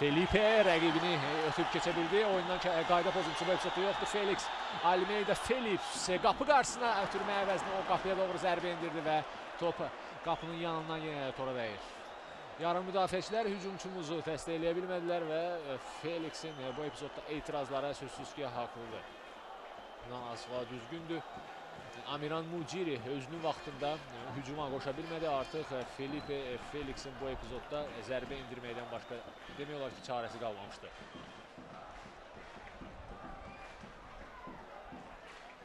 Felipe rəqibini ötüb keçə bildi. Oyundan qayda pozuntusu bu epizodda yoxdur. Felix Almeida Philips qapı qarşısına ötürmə əvəzinə o qapıya doğru zərbə endirdi və top qapının yanından yenə tora dəyir. Yarım müdafiəçilər hücumçumuzu təsdiqləyə bilmədilər və e, Felixin e, bu epizodda etirazları sözsüz ki haqlıdır. Bundan asla düzgündür. Amiran Muciri özünün vaxtında e, hücuma qoşa bilmədi. Artıq Felipe Felixin bu epizodda zərbə endirməkdən başqa demək olar ki, çarəsi qalmamışdı.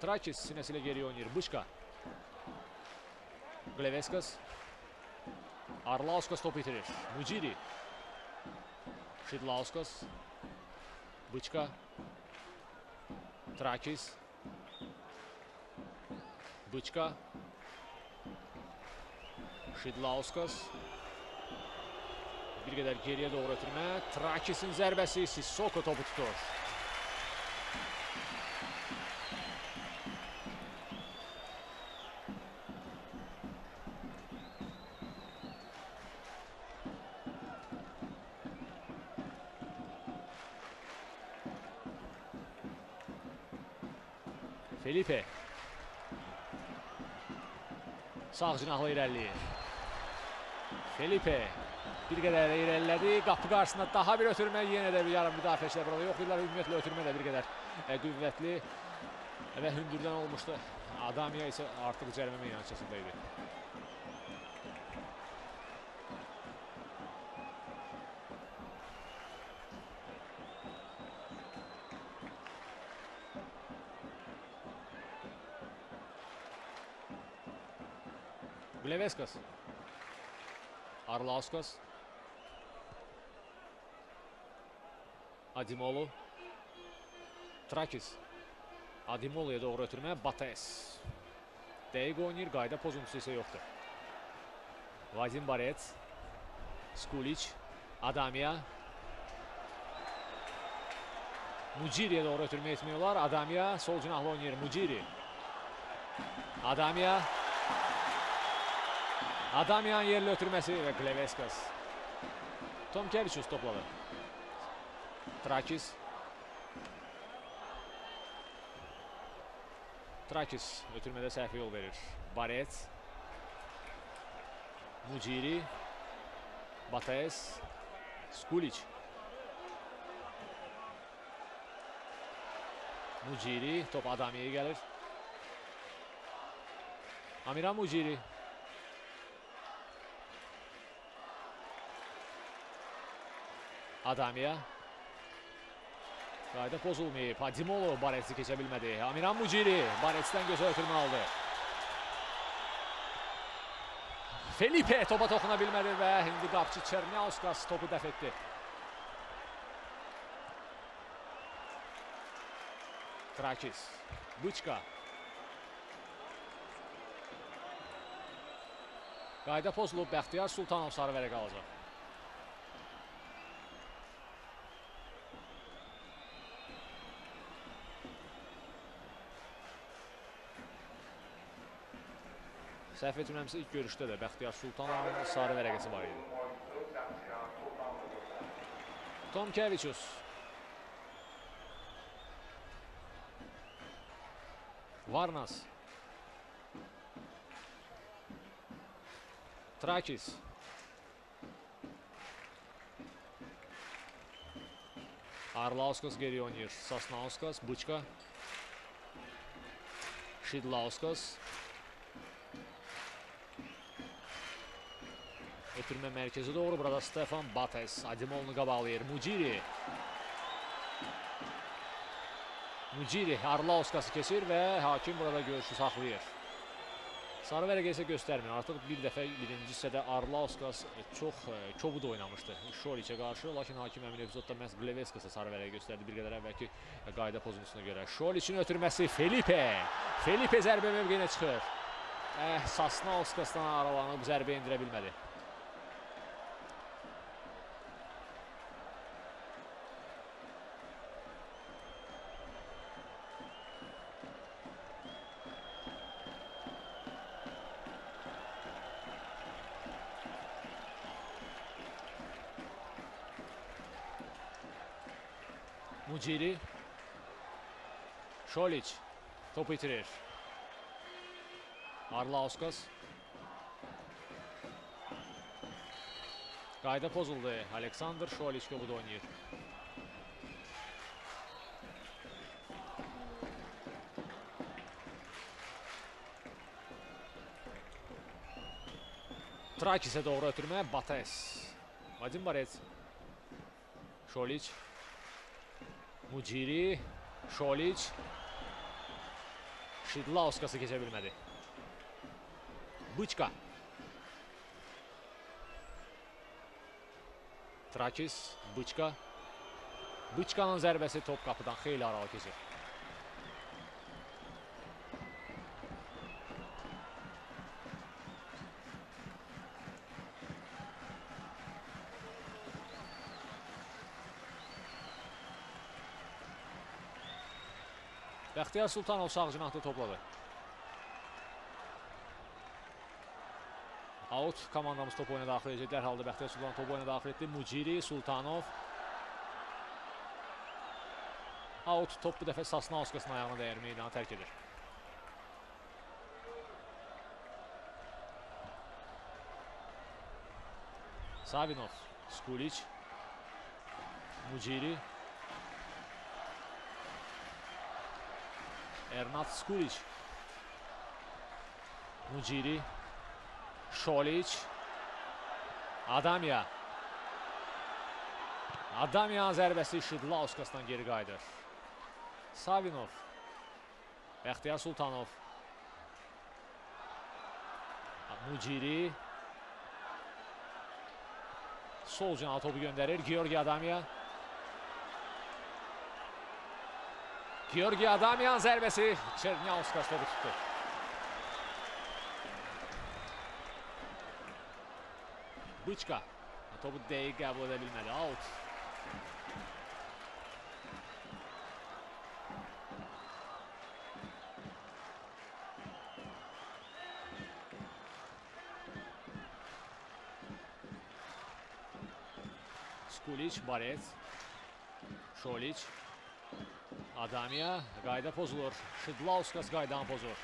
Trakis sinəsilə geriyə oynayır. Bışka. Gleveskas. Arlauskas topu itirir. Muciri. Şidlauskas. Bıçka. Trakis. Bıçka. Şidlauskas. Bir qədər geriyə doğru ötürmə. Trakisin zərbəsi Sissoko topu tutur. Sağ cinahlı irəliləyir. Felipe. Bir qədər irəlilədi. Qapı qarşısında daha bir ötürmə yenə də bir yarım müdafiəçilər burada yox idilər. Ümumiyyətlə ötürmə də bir qədər e, qüvvətli və hündürdən olmuşdu. Adamiya isə artıq cərimə meydançasında idi. Arlauskas. Arlauskas. Adimoğlu. Trakis. Adimoğlu'ya doğru ötürme. Bataes. Değge oynayır. Gayda pozuntusu ise yoktu. Vazin Baret. Skulic. Adamia. Muciri'ye doğru ötürme etmiyorlar. Adamia sol cinahla oynuyor. Muciri. Adamia Adamyan yerine ötürmesi ve Kleveskas. Tomkevicius topladı. Trakis. Trakis ötürmede sehve yol verir. Baret. Muciri. Bataes. Skulic. Muciri. Top Adamiye'ye gelir. Amiran Muciri. Adamiya. Qayda pozulmayıb. Hadimolo Baretsi keçə bilmədi. Amiran Muciri Baretsdən gözəl ötürmə aldı. Felipe topa toxuna bilmədi və indi qapçı Çerniauskas topu dəf etdi. Trakis. Bıçka. Qayda pozulub Bəxtiyar Sultanov sarı vərəq alacaq. Səhv etmirəmsə ilk görüşdə də Bəxtiyar Sultanovun sarı vərəqəsi var idi. Tom Kevichus. Varnas. Trakis. Arlauskas geri oynayır. Sasnauskas, Bıçka. Şidlauskas. Ötürmə mərkəzi doğru. Burada Stefan Bates Adimolunu qabaqlayır. Muciri. Muciri Arlauskası keçir və hakim burada görüşü saxlayır. Sarı vərəqə isə göstərmir. Artıq bir dəfə birinci hissədə Arlauskas çox e, kobud oynamışdı Şoriçə qarşı. Lakin hakim həmin epizodda məhz Gleveskasa sarı vərəqə göstərdi bir qədər əvvəlki qayda pozuntusuna görə. Şoriçin ötürməsi Felipe. Felipe zərbə mövqeyinə çıxır. Eh, Sasnauskasdan aralanıb zərbə endirə bilmədi. Vasili. Şolic top bitirir. Arlauskas. Kayda bozuldu. Alexander Şolic da oynuyor. Trakis'e doğru ötürme. Bates. Vadim Baret. Şolic. Muciri, Şolic, Şidlauskası keçə bilmədi. Bıçka. Trakis, Bıçka. Bıçkanın zərbəsi top qapıdan xeyli aralı keçir. Bəxtiyar Sultanov sağ cinahda topladı. Out komandamız top oyuna daxil edəcək. Dərhal da Bəxtiyar Sultanov top oyuna daxil etdi. Muciri, Sultanov. Out top bu dəfə Sasnauskasın ayağına dəyər meydanı tərk edir. Savinov, Skulic, Muciri, Ernat Skulic, Muciri, Şolic, Adamya. Adamya zərbəsi Şidlauskasdan geri qayıdır. Savinov, Bəxtiyar Sultanov, Muciri, sol cana topu göndərir. Georgi Adamya. Georgi Adamian zerbesi Çerniauskas topu tuttu. Bıçka. Topu D'yi kabul edebilmedi. Out. Skulic, Barez, Şolic, Adamya Gayda pozulur. Şıdlauskas Gaydan pozulur.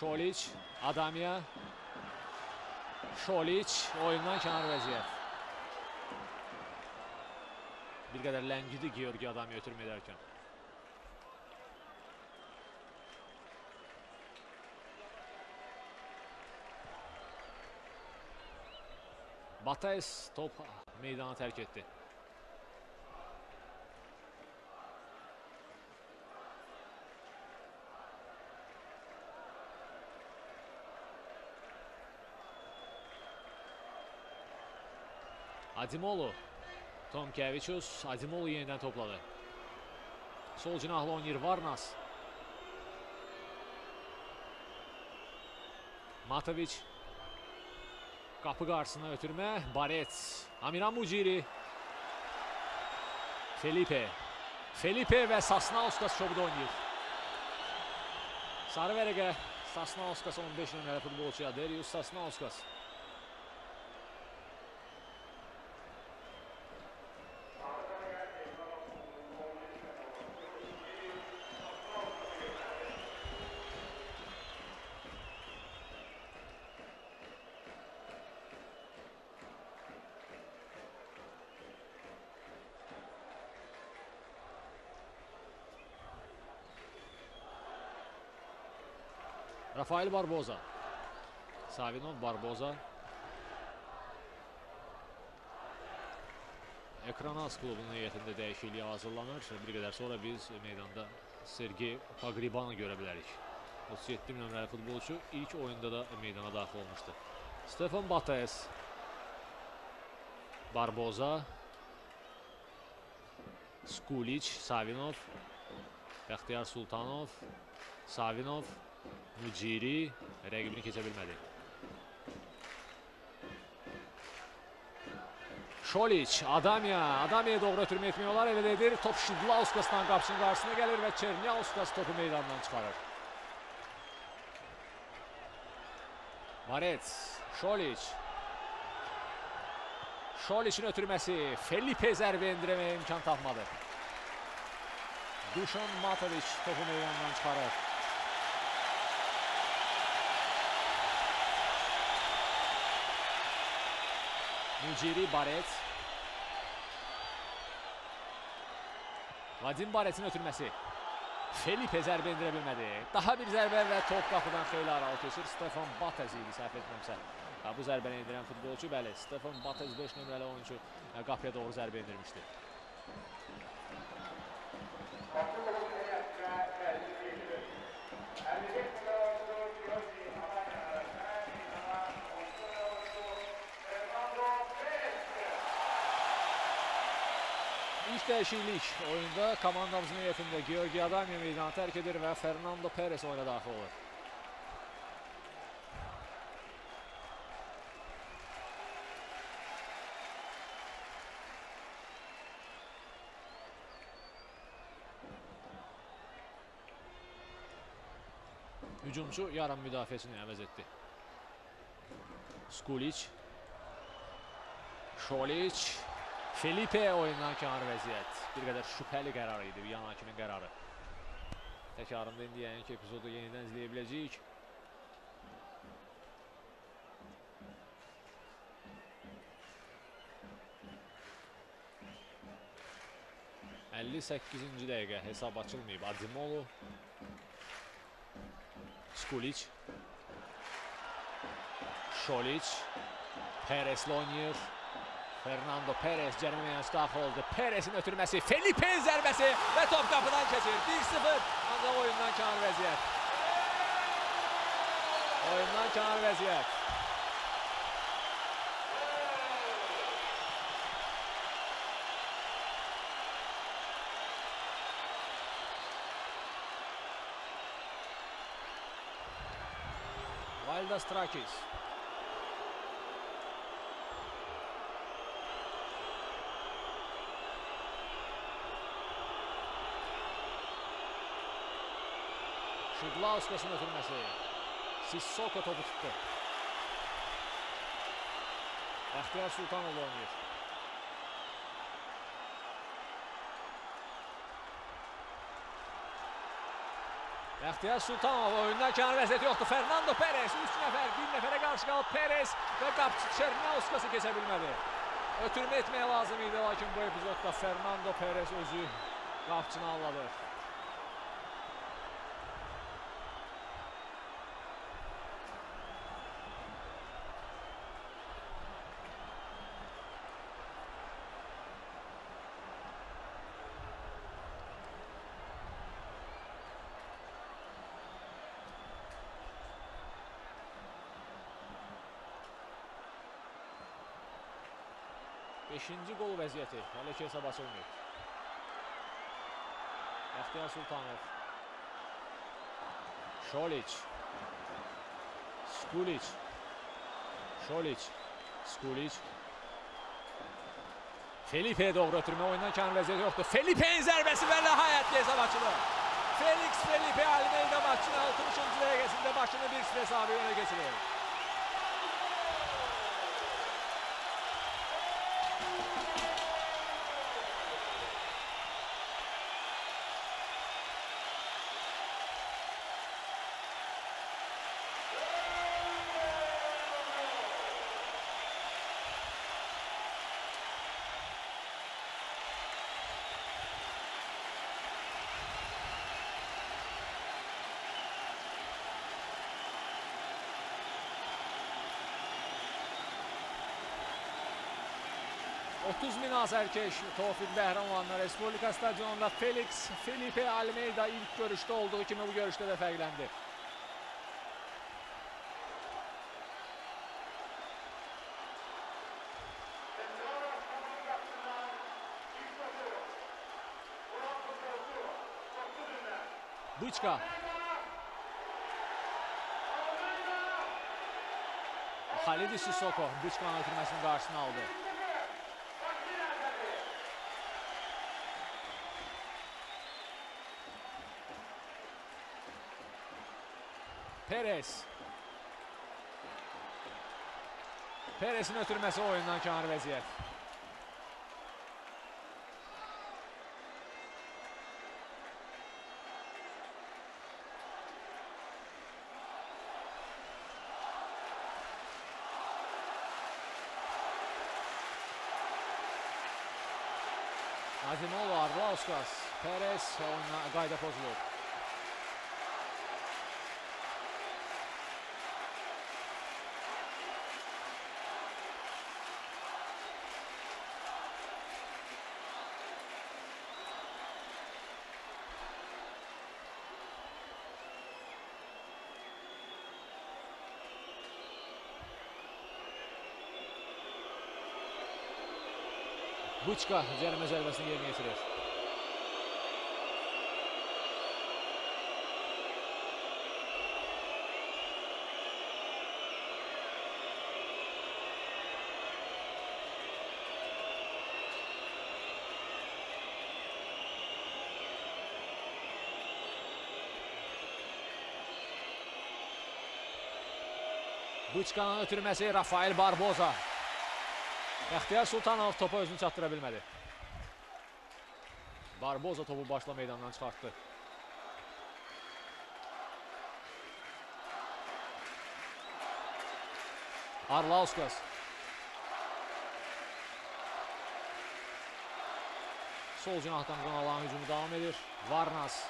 Şoliç, Adamya. Şoliç oyundan kenar vəziyyət. Bir qədər ləngidi Georgi Adamya ötürüm edərkən. Bataes top meydanı tərk etdi. Adimolu, Tomkeviçus, Adimolu yenidən topladı. Sol cinahlı oynayır Varnas. Matoviç Kapı karşısına ötürme. Baret. Amiran Muciri. Felipe. Felipe ve Sasnauskas çobda oynayır. Sarıverege. Sasnauskas 15 numaralı futbolcuya. Darius Sasnauskas. Rafael Barboza. Savinov, Barboza. Ekranas klubunun heyətində dəyişikliyə hazırlanır. Bir qədər sonra biz meydanda Sergey Pagribanı görə bilərik. 37 nömrəli futbolçu ilk oyunda da meydana daxil olmuşdu. Stefan Bates. Barboza. Skulic, Savinov. Bəxtiyar Sultanov. Savinov. Muciri rəqibini keçə bilmədi. Şolic, Adamya, Adamya'ya doğru ötürmə etmək olar, elə də edir. Top Şidlauskasdan qapısının qarşısına gəlir və Çerniauskas topu meydandan çıxarır. Marets, Şolic. Şolic'in ötürməsi Felipe zərbə endirəməyə imkan tapmadı. Dušan Matoviç topu meydandan çıxarır. Muciri, Barets. Vadim Barets'in ötürməsi. Felipe zərbə endirə bilmədi. Daha bir zərbə və top qapıdan xeyli aralı keçir. Stefan Bates idi səhv etməmsə. Bu zərbəni endirən futbolçu, bəli, Stefan Bates 5 nömrəli oyuncu qapıya doğru zərbə endirmişdi. İlk dəyişiklik oyunda komandamızın heyətində Georgi Adamya meydanı tərk edir və Fernando Perez oyuna daxil olur. Hücumçu yarım müdafiəsini əvəz etdi. Skulic. Şolic. Felipe oyundan kənar vəziyyət. Bir qədər şübhəli qərar idi yan hakinin qərarı. Təkrarında indi yəni ki, epizodu yenidən izləyə biləcəyik. Əlli səkkizinci dəqiqə hesab açılmayıb. Adimolu. Skulic. Şolic. Peres Lonyev. Fernando Perez cərimə meydançı daxil oldu. Perez'in ötürməsi, Felipe zərbəsi və top qapıdan keçir. 1-0 ancaq oyundan kənar vəziyyət. Oyundan kənar vəziyyət. Valdas Trakis. Lausqasın ötürməsi. Sissoko topu tutdu. Bəxtiyar Sultanoğlu oynayır. Bəxtiyar Sultanov oyundan kənar vəziyyəti yoxdur. Fernando Perez 3 nəfər, 1 nəfərə qarşı qalıb Perez və qapçı Çernauskası keçə bilmədi. Ötürmə etmək lazım idi, lakin bu epizodda Fernando Perez özü qapçını alladır. 5-ci qol vəziyyəti. Hələ ki hesab açılmayıb. Bəxtiyar Sultanov. Şolic. Skulic. Şolic. Skulic. Felipe'ye doğru ötürme oyundan kenar vəziyyət yoxdur. Felipe'nin zərbəsi və nəhayət hesab açılır. Felix Felipe Almeida maçın 60-cı dəqiqəsində başını 1-0 hesabı yönə keçirir. Kuzmin Azerkeş, Tofik Behraman'la Respublika Stadyonu'nda Felix Felipe Almeida ilk görüşte olduğu kimi bu görüşte de feylendi. Bıçka. Halid Sissoko Bıçka'nın ötürmesinin karşısına aldı. Perez. Perez'in ötürməsi oyundan kənar vəziyyət. Azimolo, Arlauskas, Perez oyuna qayda pozulur. Buçka cərimə zərbəsini yerinə yetirir. Buçkanın ötürməsi Rafael Barboza. Bəxtiyar Sultanov topa özünü çatdıra bilmədi. Barboza topu başla meydandan çıxartdı. Arlauskas. Sol cinahdan Qonalan hücumu davam edir. Varnas.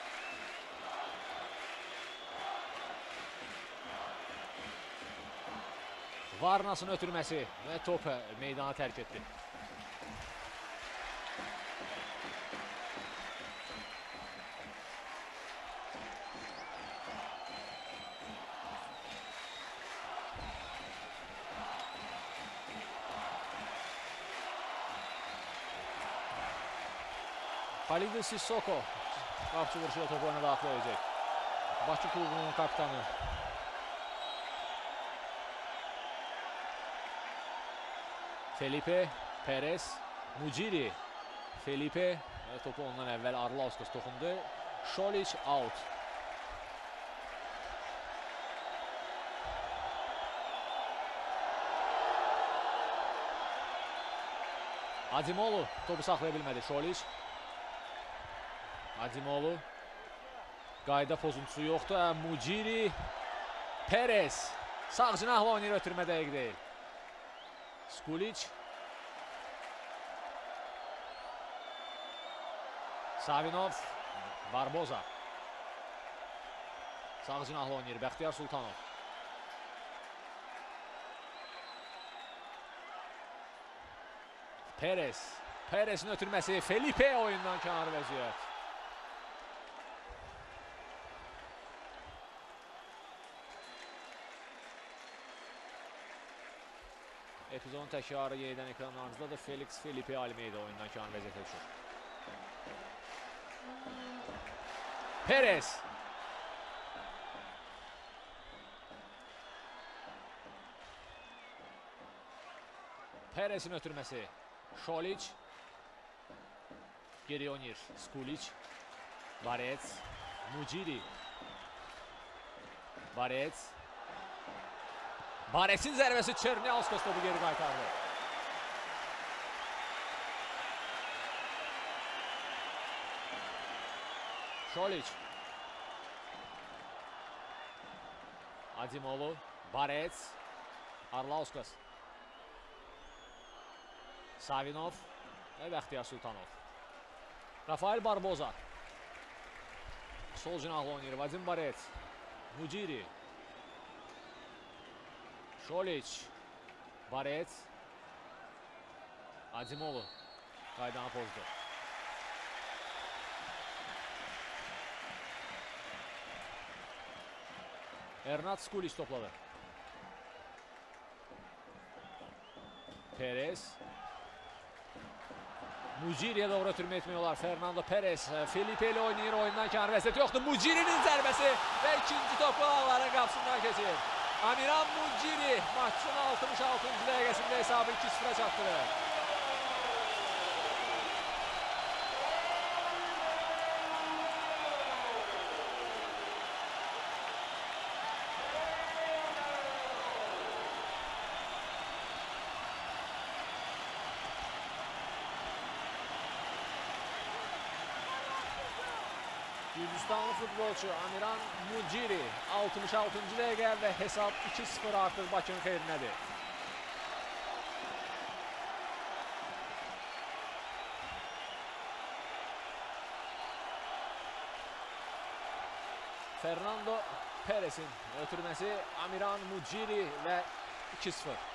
Varnasın ötürməsi və top meydanı tərk etdi. Halil Sissoko qapçı vuruşuyla topu oyuna daxil edəcək. Bakı klubunun kapitanı. Felipe Perez, Muciri, Felipe və topu ondan əvvəl Arlauskas toxundu. Şolic out. Adimolu topu saxlaya bilmədi. Şolic Adimolu. Qayda pozuntusu yoxdur. Muciri. Perez. Sağ cinahla oynayır ötürmə dəqiq deyil. Skulic. Savinov. Barboza. Sağ cinahla oynayır Bəxtiyar Sultanov. Perez. Perezin ötürməsi Felipe oyundan kənar vəziyyət. Zonta Şarı yeniden ekranlarınızda da Felix Felipe Almeida oyundan şu an vezete şu. Perez. Perez'in ötürmesi. Şolic. Geri Onir. Skulic. Barets. Mucidi. Barets. Barets'in zərbəsi Çerniauskas topu geri qaytardı. Şolic. Adimolu. Barets. Arlauskas. Savinov və Bəxtiyar Sultanov. Rafael Barboza. Sol cinahlı oynayır Vadim Barets. Muciri. Şoliç. Baret. Azimoğlu. Kaydan pozdu. Ernat Skuliç topladı. Perez. Muciri'ye doğru ötürme etmiyorlar. Fernando Perez. Felipe ile oynayır. Oyundan kenar vesiyeti yoktu. Muciri'nin zərbesi ve ikinci topu ağların kapısından kesir. Amiran Muciri maçın 66-cı dəqiqəsində hesabı 2-0-a çatdırır. Gürcistanlı futbolçu Amiran Muciri 66-cı dəqiqə və hesab 2-0 artıq Bakının xeyrinədir. Fernando Perez'in ötürməsi Amiran Muciri və 2-0.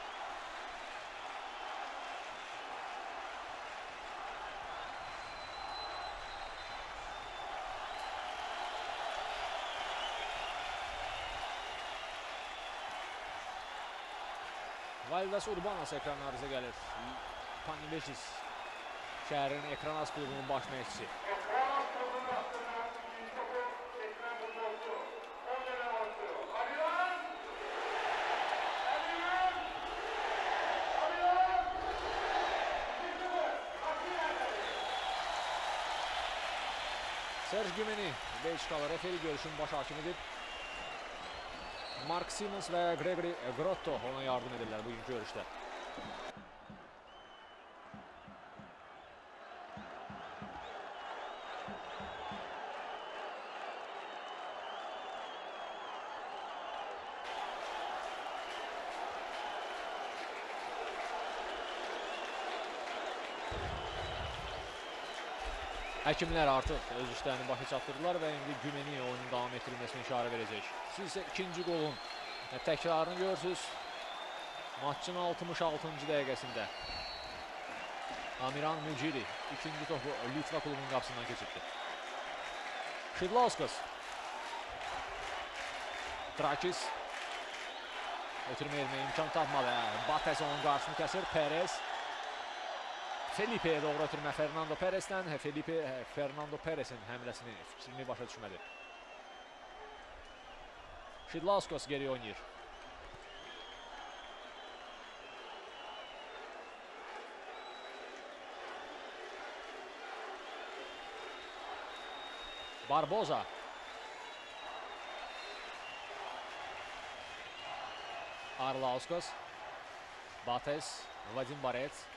Valdes Urbanas ekranlarınıza gəlir. Panevėžys şəhərinin Ekranas klubunun baş məşqçisi. Serge Gümeni Belçikalı referi görüşün baş hakimidir. Mark Simmons və Gregory Grotto ona yardım edirlər bugünkü görüşdə. Həkimlər artıq öz işlərini başa çatdırdılar və indi Gümeni oyunun davam etdirilməsinə işarə verəcək. Siz isə ikinci qolun e, təkrarını görürsünüz. Maçın 66-cı dəqiqəsində Amiran Muciri ikinci topu Litva klubunun qapısından keçirdi. Şidlauskas Trakis ötürmə etməyə imkan tapmadı. Bates onun qarşısını kəsir. Perez Felipe'yə doğru ötürmə Fernando Perezdən. Felipe eh, Fernando Perezin həmləsini, fikrini başa düşmədi. Şidlauskas geri oynayır. Barboza. Arlauskas. Bates. Vadim Barets.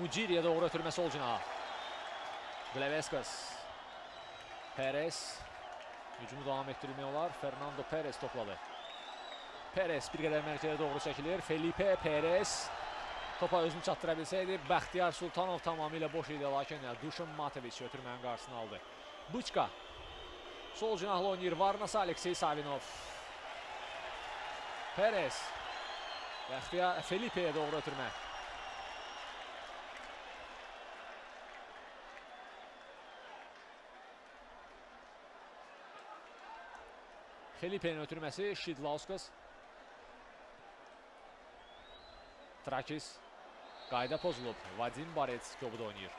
Muciri'ye doğru ötürme sol cinaha. Gleveskas. Perez. Hücumu devam ettirmiyorlar. Fernando Perez topladı. Perez bir qədər mərkəzə doğru çəkilir. Felipe Perez topa özünü çatdıra bilsəydi, Bəxtiyar Sultanov tamamilə boş idi, lakin Duşun Mateviç ötürmənin qarşısını aldı. Bıçka sol cinahlı oynayır. Varnas Aleksey Savinov. Perez. Bəxtiyar Felipe'yə doğru ötürmə. Felipe'nin ötürməsi Şidlauskas. Trakis. Qayda pozulub. Vadim Barets kobuda oynayır.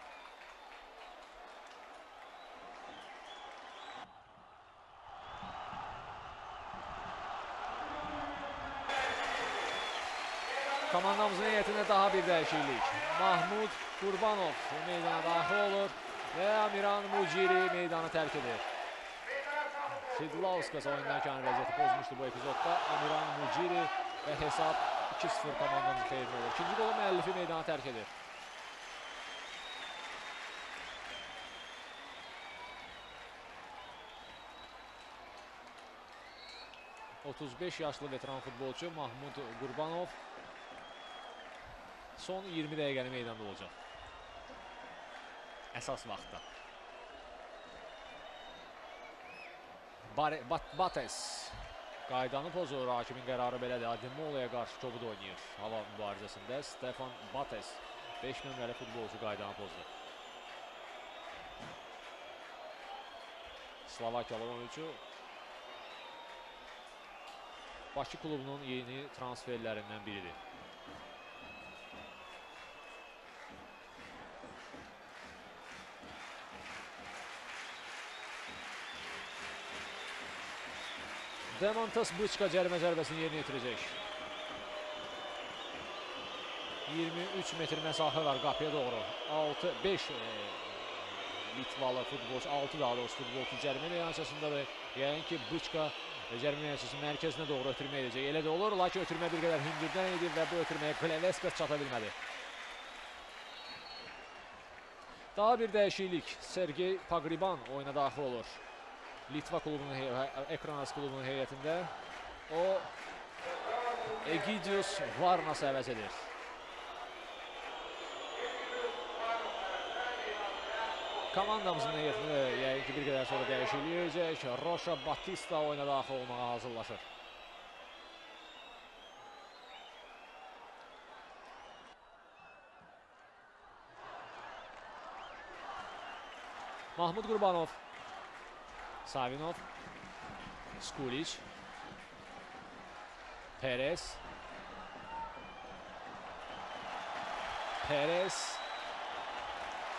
Komandamızın heyətində daha bir dəyişiklik. Mahmud Qurbanov meydana daxil olur və Amiran Muciri meydanı tərk edir. Şidlauskas oyundarkən vəziyyəti pozmuşdu bu epizodda. Amiran Muciri və hesab 2-0 komandamızın xeyrinə olur. İkinci qolu müəllifi meydanı tərk edir. ...35 yaşlı veteran futbolcu Mahmud Qurbanov... ...son 20 dəqiqəni meydanda olacaq. Əsas vaxtda. Bat, Bates qaydanı pozur. Hakimin qərarı belədir. Ademolaya qarşı kobuda oynayır hava mübarizəsində. Stefan Bates 5 nömrəli futbolçu qaydanı pozdu. Slovakiyalı oyuncu Bakı klubunun yeni transferlərindən biridir. Demontas Bıçka cərimə zərbəsini yerinə yetirəcək. 23 metr məsafə var qapıya doğru. 6 5 e, Litvalı futbolçu, 6 daha doğrusu futbolçu cərimə meydançasındadır. Yəni ki, Bıçka cərimə meydançasının mərkəzinə doğru ötürmə edəcək. Elə də olur, lakin ötürmə bir qədər hündürdən idi və bu ötürməyə Kleveskas çata bilmədi. Daha bir dəyişiklik. Sergey Pagriban oyuna daxil olur. Litva klubunun Ekranas klubunun heyətində o Egidius Varnas əvəz edir. Komandamızın heyətində yəqin ki bir qədər sonra dəyişiklik edəcək. Roşa Batista oyuna daxil olmağa hazırlaşır. Mahmud Qurbanov Savinov, Skulic, Perez, Perez,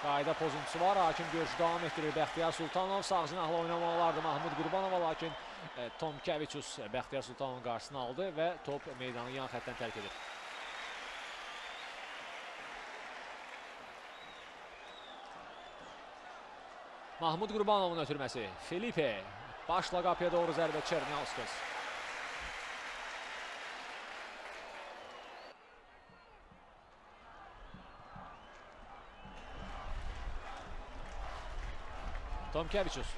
qayda pozuntusu var. Hakim görüşü davam etdirir Bəxtiyar Sultanov. Sağ cinahla oynamağı vardı Mahmud Qurbanova, lakin e, Tom Keviçus Bəxtiyar Sultanovun qarşısını aldı və top meydanı yan xəttdən tərk edir. Mahmud Qurbanovun ötürməsi. Felipe başla qapıya doğru zərbə Çerniauskas. Tomkevičius.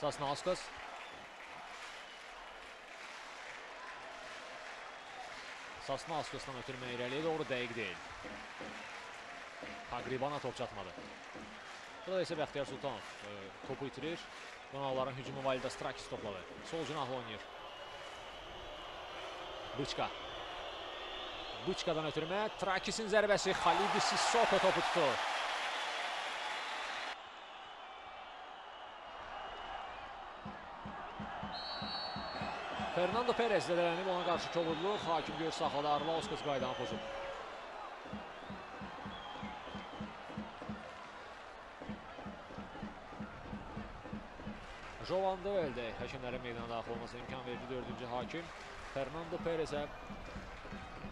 Sasnauskas. Sasnauskas-dan ötürmə irəliyə doğru dəqiq deyil. Pagribana top çatmadı. Burada isə Bəxtiyar Sultanov e, topu itirir. Qonaqların hücumu Valida Strakis topladı. Sol cinahlı oynayır. Bıçka. Bıçkadan ötürmə Trakisin zərbəsi Xalidi Sissoko topu tutur. Fernando Perez zədələnib ona qarşı kobudluq. Hakim gör saxladı. Arlauskas qaydanı pozub. Jovan Doel də həkimlərin meydana daxil olmasına imkan verdi dördüncü hakim. Fernando Perezə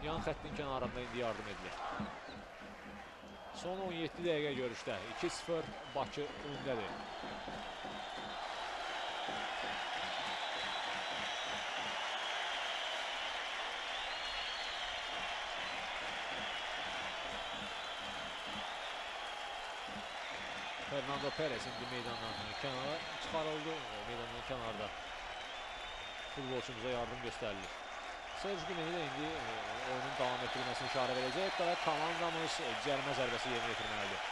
yan xəttin kənarında indi yardım edilir. Son 17 dəqiqə görüşdə 2-0 Bakı öndədir. Fernando Perez indi meydandan kənara çıxarıldı. E, Meydandan kənarda futbolçumuza yardım göstərilir. Serge Gnabry də indi e, oyunun davam etdirilməsinə işarə verəcək və komandamız e, cərimə zərbəsi yerinə yetirməlidir.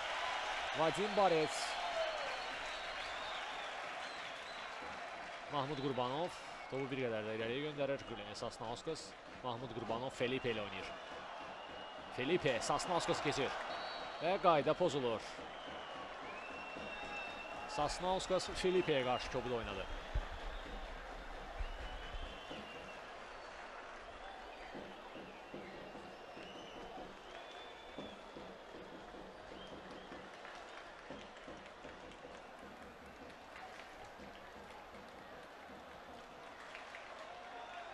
Vadim Barets Mahmud Qurbanov topu bir qədər də irəliyə göndərir. Sasnauskas Mahmud Qurbanov Felipe ilə oynayır. Felipe Sasnauskas keçir və qayda pozulur. Sasnauskas Felipe'ye qarşı kobud oynadı.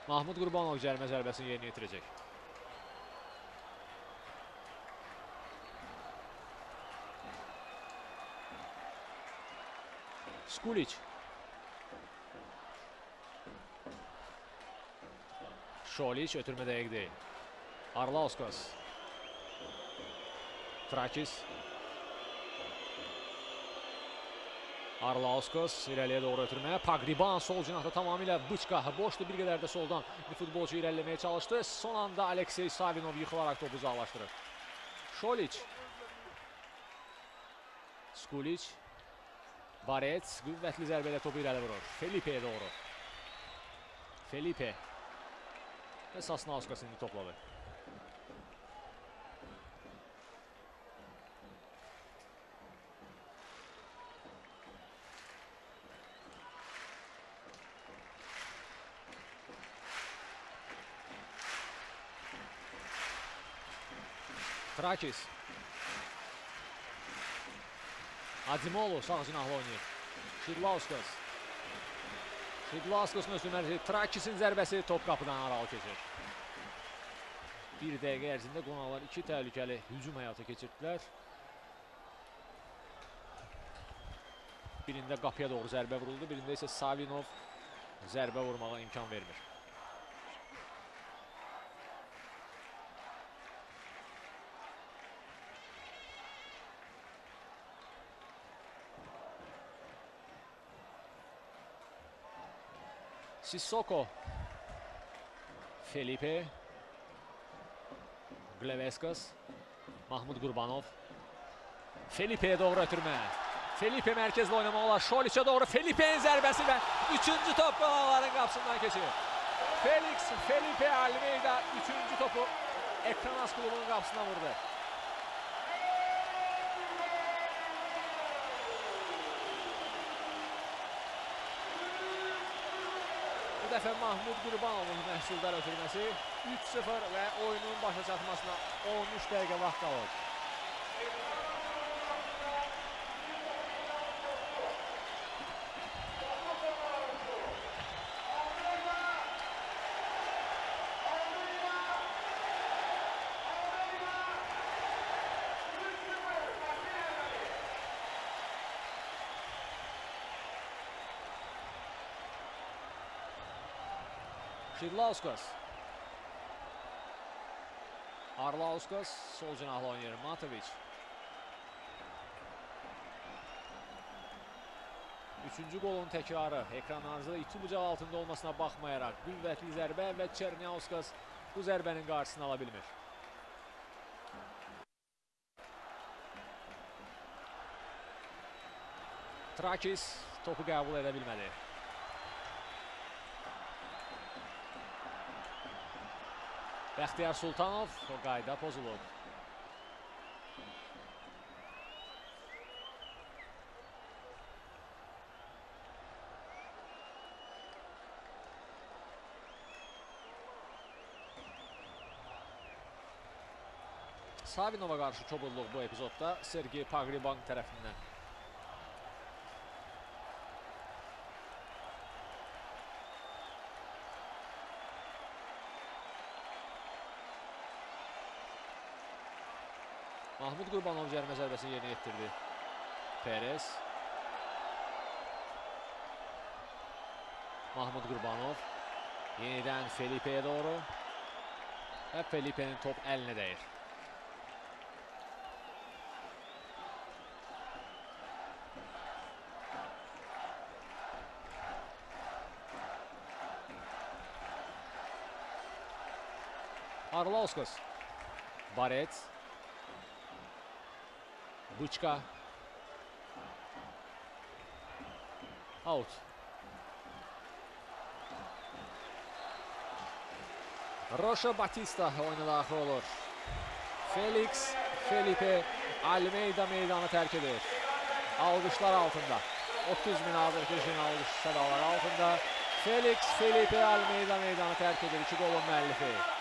Mahmud Qurbanov cərimə zərbəsini yerinə yetirəcək. Skulic. Şolic ötürmə dəqiq deyil. Arlauskas. Trakis. Arlauskas irəliyə doğru ötürməyə. Pagriban sol cinahda tamamilə bıçqa. Boşdu bir qədər də soldan bir futbolçu irəliləməyə çalışdı. Son anda Aleksey Savinov yıxılaraq topu uzaqlaşdırır. Şolic. Skulic. Barets qüvvətli zərbə ilə topu irəli vurur. Felipe'yə doğru. Felipe. Və Sasnauskas indi topladı. Trakis. Adimolo sağ cinahlı oynayır. Şidlauskas. Şidlauskasın üstünləri Trakisin zərbəsi top qapıdan aralı keçir. Bir dəqiqə ərzində qonaqlar iki təhlükəli hücum həyata keçirdilər. Birində qapıya doğru zərbə vuruldu, birində isə Savinov zərbə vurmağa imkan vermir. Sissoko. Felipe. Gleveskas. Mahmud Qurbanov. Felipe'yə doğru ötürmə. Felipe mərkəzdə oynamalı olar. Şoliçə doğru Felipe'nin zərbəsi və üçüncü top qonaqların qapısından keçir. Felix Felipe Almeida üçüncü topu Ekranas klubunun qapısına vurdu. Dəfə Mahmud Qurbanovun məhsuldar ötürməsi 3-0 və oyunun başa çatmasına 13 dəqiqə vaxt qalır. Şidlauskas. Arlauskas sol cinahlı oynayır. Matovic. Üçüncü golun təkrarı ekranlarınızda iki bucaq altında olmasına baxmayaraq qüvvətli zərbə və Çerniauskas bu zərbənin qarşısını ala bilmir. Trakis topu qəbul edə bilmədi. Bəxtiyar Sultanov o qayda pozulub. Savinova qarşı kobudluq bu epizodda Sergey Pagriban tərəfindən. Mahmud Qurbanov cərimə zərbəsini yerinə yetirdi. Perez. Mahmud Qurbanov. Yenidən Felipe'yə doğru. Və Felipe'nin top əlinə dəyir. Arlauskas. Barets. Bıçka. Out. Roşa Batista oyuna daxil olur. Felix, Felipe Almeida meydanı tərk edir. Alqışlar altında. 30 min azərkeşin alqış sədalar altında. Felix, Felipe Almeida meydanı tərk edir. İki golun müəllifi.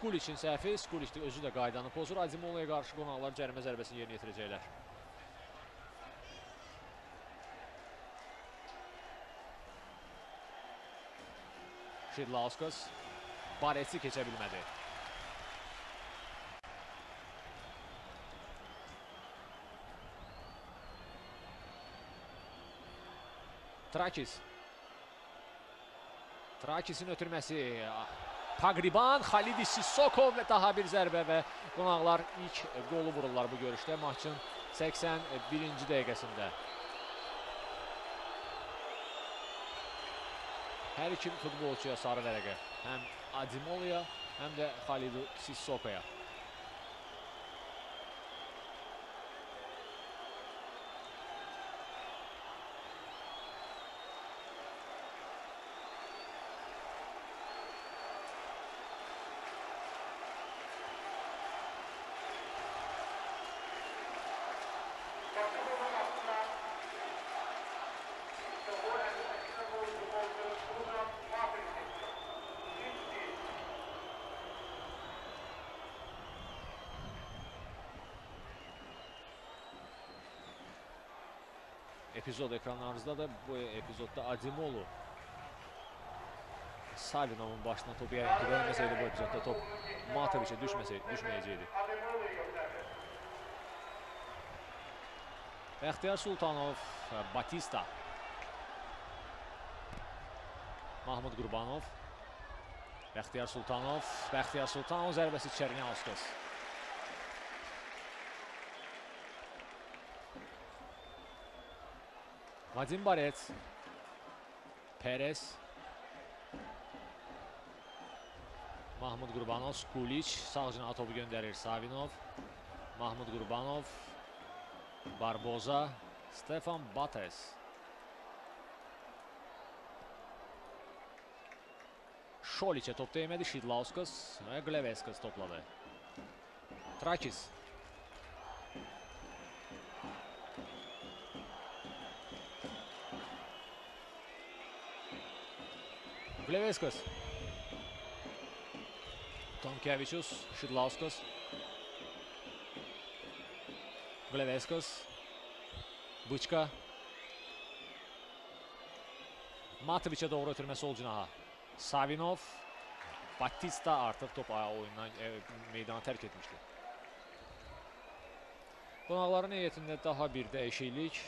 Skulicin səhvi, Skulic də özü də qaydanı pozur. Azimolaya qarşı qonaqlar cərimə zərbəsini yerinə yetirəcəklər. Şidlauskas Baretsi keçə bilmədi. Trakis. Trakisin ötürməsi Pagriban, Xalidi Sissokov və daha bir zərbə və qonaqlar ilk qolu vururlar bu görüşdə maçın 81-ci dəqiqəsində. Hər iki futbolçuya sarı vərəqə. Həm Adimoluya, həm də Xalidu Sissokaya. Epizod ekranlarınızda da bu epizodda Adimolu Savinovun başına topu yayınki verməsəydi bu epizodda top Matoviçə düşməyəcəkdi. Bəxtiyar Sultanov, Batista. Mahmud Qurbanov. Bəxtiyar Sultanov, Bəxtiyar Sultanov zərbəsi Çerniauskas. Vadim Barets. Perez. Mahmud Qurbanov, Skulic sağ cinaha topu göndərir Savinov. Mahmud Qurbanov. Barboza. Stefan Bates. Şoliçə top dəymədi. Şidlauskas və Gleveskas topladı. Trakis. Gleveskas. Tomkevičius, Šidlauskas. Gleveskas. Bıçka. Matoviçə doğru ötürmə sol cinaha. Savinov. Batista artıq top oyundan e, meydana tərk etmişdi. Qonaqların heyətində daha bir dəyişiklik.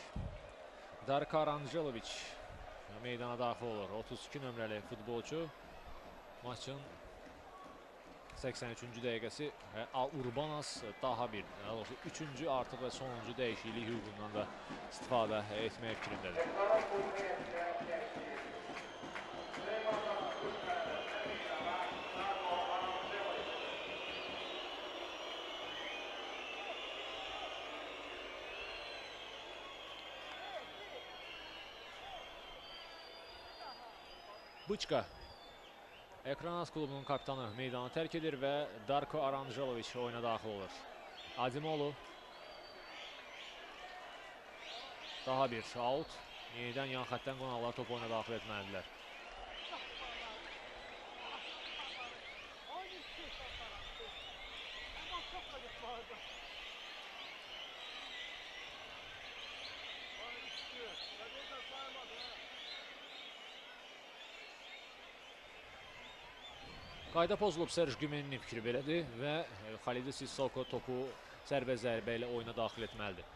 Darko Aranjeloviç meydana daxil olur. 32 nömrəli futbolçu maçın 83-cü dəqiqəsi Urbanas daha bir, daha doğrusu 3-cü artıq və sonuncu dəyişiklik hüququndan da istifadə etmək fikrindədir. Bıçka Ekranaz klubunun kapitanı meydanı tərk edir və Darko Aranjeloviç oyuna daxil olur. Adimolu daha bir out. Yenidən yan xəttdən qonaqlar top oyuna daxil etməlidirlər. Qayda pozulub Serj Gümeninin fikri belədir və e, Xalidi Sissoko topu zərbə zərbə ilə oyuna daxil etməlidir.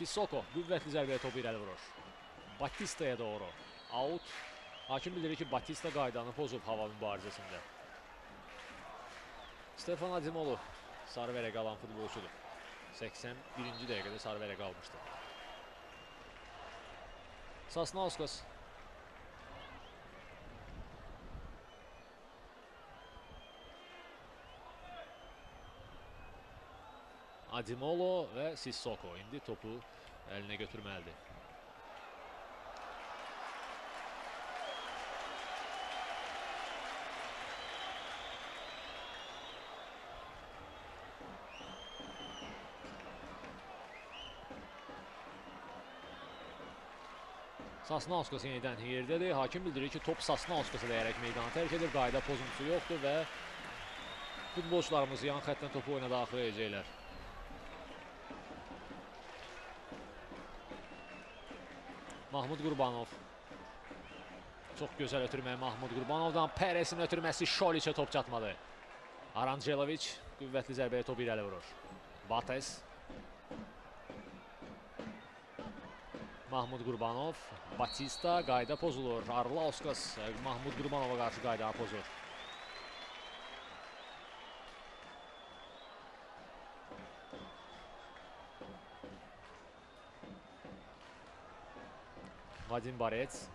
Sissoko qüvvətli zərbəyə topu irəli vurur. Batistaya doğru. Out. Hakim bildirir ki, Batista qaydanı pozub hava mübarizəsində. Stefan Adimolu sarı vərəq alan futbolçudur. 81-ci dəqiqədə sarı vərəq almışdı. Sasnauskas. Adimolo və Sissoko indi topu əlinə götürməlidir. Sasnauskas yenidən yerdədir. Hakim bildirir ki, top Sasnauskasa dəyərək meydanı tərk edir. Qayda pozuntusu yoxdur və futbolçularımız yan xəttdən topu oyuna daxil edəcəklər. Mahmud Qurbanov. Çox gözəl ötürmək Mahmud Qurbanovdan. Pəresin ötürməsi Şoliçə top çatmadı. Aranjeloviç qüvvətli zərbəyə topu irəli vurur. Bates. Mahmud Qurbanov, Batista qayda pozulur. Arlauskas Mahmud Qurbanova qarşı qaydanı pozur. Vadim Barets.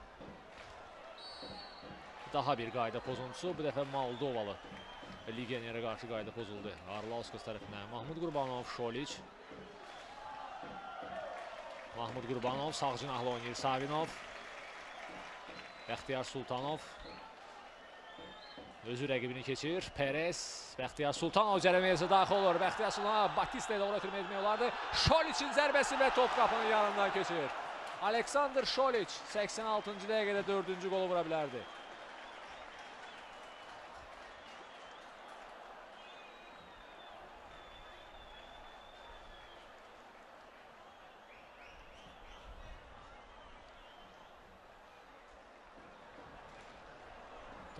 Daha bir qayda pozuntusu. Bu dəfə Moldovalı legionerə qarşı qayda pozuldu. Arlauskas tərəfindən Mahmud Qurbanov, Şoliç. Mahmud Qurbanov sağ cinahlı oynayır Savinov. Bəxtiyar Sultanov. Özü rəqibini keçir. Perez. Bəxtiyar Sultanov cərəməyəsə daxil olur. Bəxtiyar Sultanov Batista ilə ötürmə etmək olardı. Şoliçin zərbəsi və top qapının yanından keçir. Aleksandr Şoliç 86-cı dəqiqədə 4-cü qolu vura bilərdi.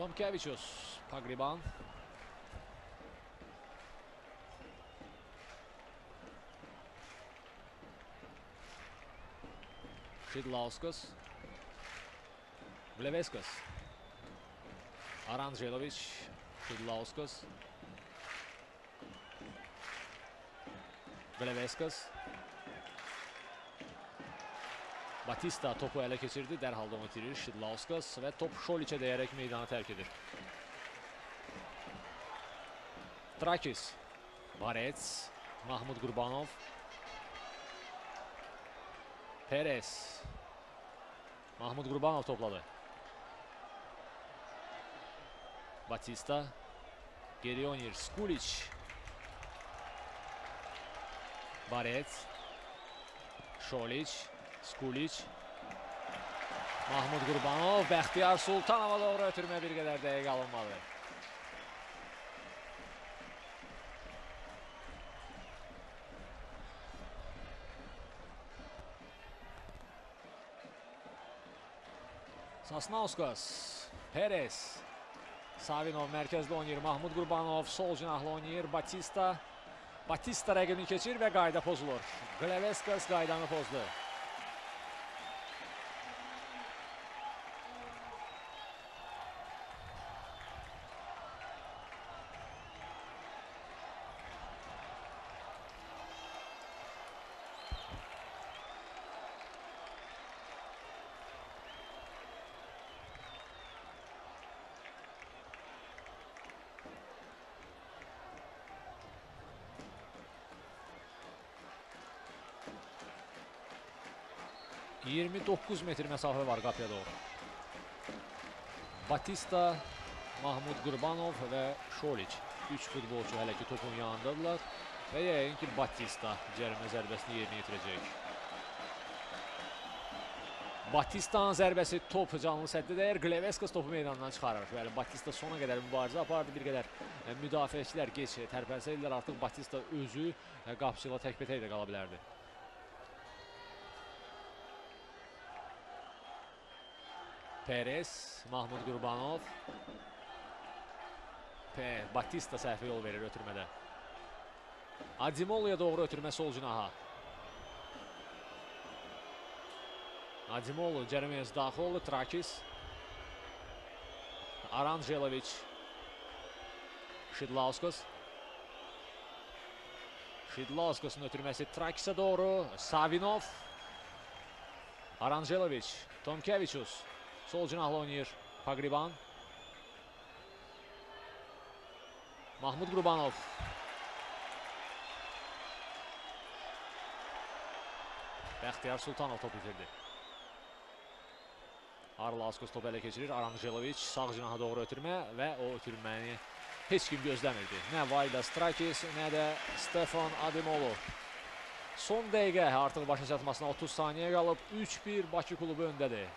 Tomkevičius, Pagriban. Šidlauskas. Bleveskas. Aranželovič. Šidlauskas. Bleveskas. Batista topu ele geçirdi. Derhal Domitiric, Lauskas ve top Şoliç'e değerek meydanı terk edir. Trakis, Barets, Mahmut Gurbanov, Perez, Mahmut Gurbanov topladı. Batista, Gerionir, Skulic, Barets, Şolic, Skulic. Mahmud Qurbanov, Bəxtiyar Sultanova doğru ötürmə bir qədər dəqiq alınmalı. Sasnauskas, Perez, Savinov mərkəzdə oynayır. Mahmud Qurbanov sol cinahlı oynayır. Batista Batista rəqibini keçir və qayda pozulur. Gleveskas qaydanı pozdu. – 29 metr məsafə var qapıya doğru. Batista, Mahmud Qurbanov və Şoliç. 3 futbolçu hələ ki topun yanındadılar. Və yəqin ki Batista cərimə zərbəsini yerinə yetirəcək. Batistanın zərbəsi top canlı səddə dəyər. Gleveskas topu meydandan çıxarır. Bəli, Batista sona qədər mübarizə apardı. Bir qədər e, müdafiəçilər geç tərpənsəydilər. Artıq Batista özü e, qapıcıla təkbətək də qala bilərdi. Perez, Mahmud Qurbanov. P. Batista səhvi yol verir ötürmədə. Adimoluya doğru ötürmə sol cinaha. Adimolu cəriməyə daxil oldu. Trakis. Aranjeloviç. Şidlauskas. Şidlauskasın ötürməsi Trakisə doğru. Savinov. Aranjeloviç. Tomkeviçus. Sol cinahlı oynayır Pagriban. Mahmud Qurbanov. Bəxtiyar Sultanov top itirdi. Arlaskos top ələ keçirir. Aranjeloviç sağ cinaha doğru ötürmə və o ötürməni heç kim gözləmirdi. Nə Vayda Strakis, nə də Stefan Adimolu. Son dəqiqə artıq başa çatmasına 30 saniyə qalıb. 3-1 Bakı klubu öndədir.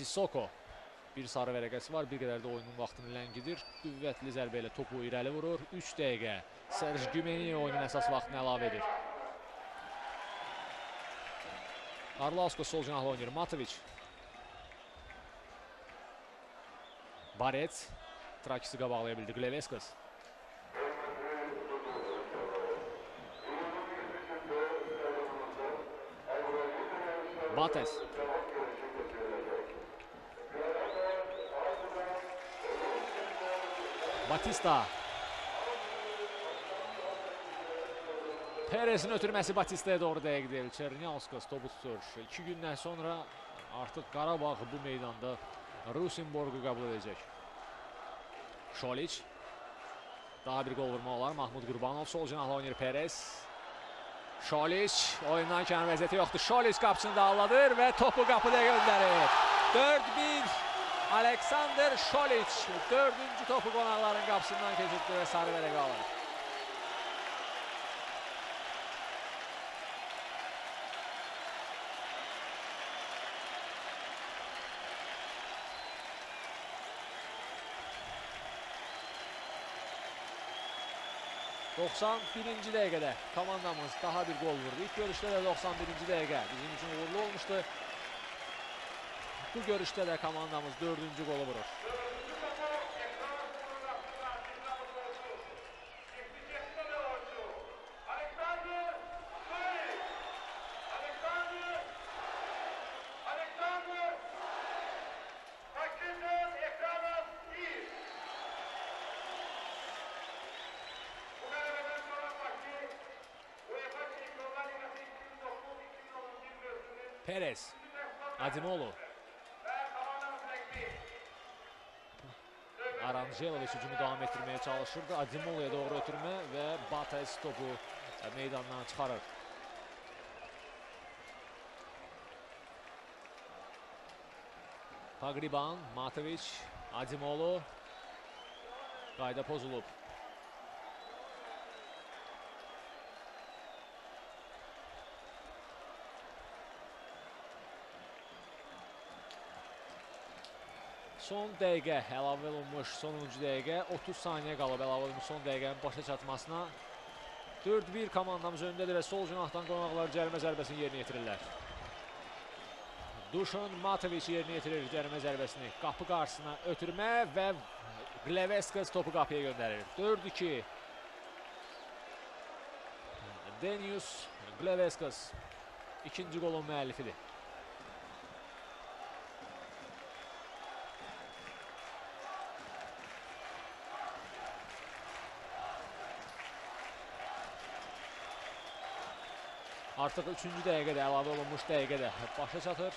Sissoko bir sarı vərəqəsi var, bir qədər də oyunun vaxtını ləngidir. Qüvvətli zərbə ilə topu irəli vurur. 3 dəqiqə Serj Gümeni oyunun əsas vaxtını əlavə edir. Arlausko sol cinahlı oynayır. Matoviç. Barets. Trakisi qabaqlaya bildi. Gleveskas. Bates. Batista. Perez'in ötürməsi Batista'ya doğru dəqiq deyil. Çerniauskas topu tutur. İki gündən sonra artıq Qarabağ bu meydanda Rusenborgu qəbul edəcək. Şoliç. Daha bir qol vurma olar. Mahmud Qurbanov sol cinahla oynayır Perez. Şoliç oyundan kənar vəziyyəti yoxdur. Şoliç qapısını da alladır və topu qapıda göndərir. 4-1 Alexander Şolic dördüncü topu konakların kapısından keçirdi ve sarı verek alır. ...91. dakikada komandamız daha bir gol vurdu. İlk görüşte de 91. dakika bizim için uğurlu olmuştu. Bu görüşte de komandamız dördüncü golü vurur. Aranjeloviç hücumu davam ettirmeye çalışırdı. Adimolu'ya doğru ötürmə və Bates topu e, meydandan çıxarır. Pagriban, Matoviç, Adimolu. Qayda pozulub. Son dəqiqə əlavə olunmuş sonuncu dəqiqə 30 saniyə qalıb əlavə olunmuş son dəqiqənin başa çatmasına. 4-1 komandamız öndədir və sol cinahdan qonaqlar cərimə zərbəsini yerinə yetirirlər. Duşan Matoviç yerinə yetirir cərimə zərbəsini. Qapı qarşısına ötürmə və Gleveskas topu qapıya göndərir. 4-2. Denius Gleveskas ikinci qolun müəllifidir. Artıq 3-cü dəqiqədə əlavə olunmuş dəqiqədə başa çatır.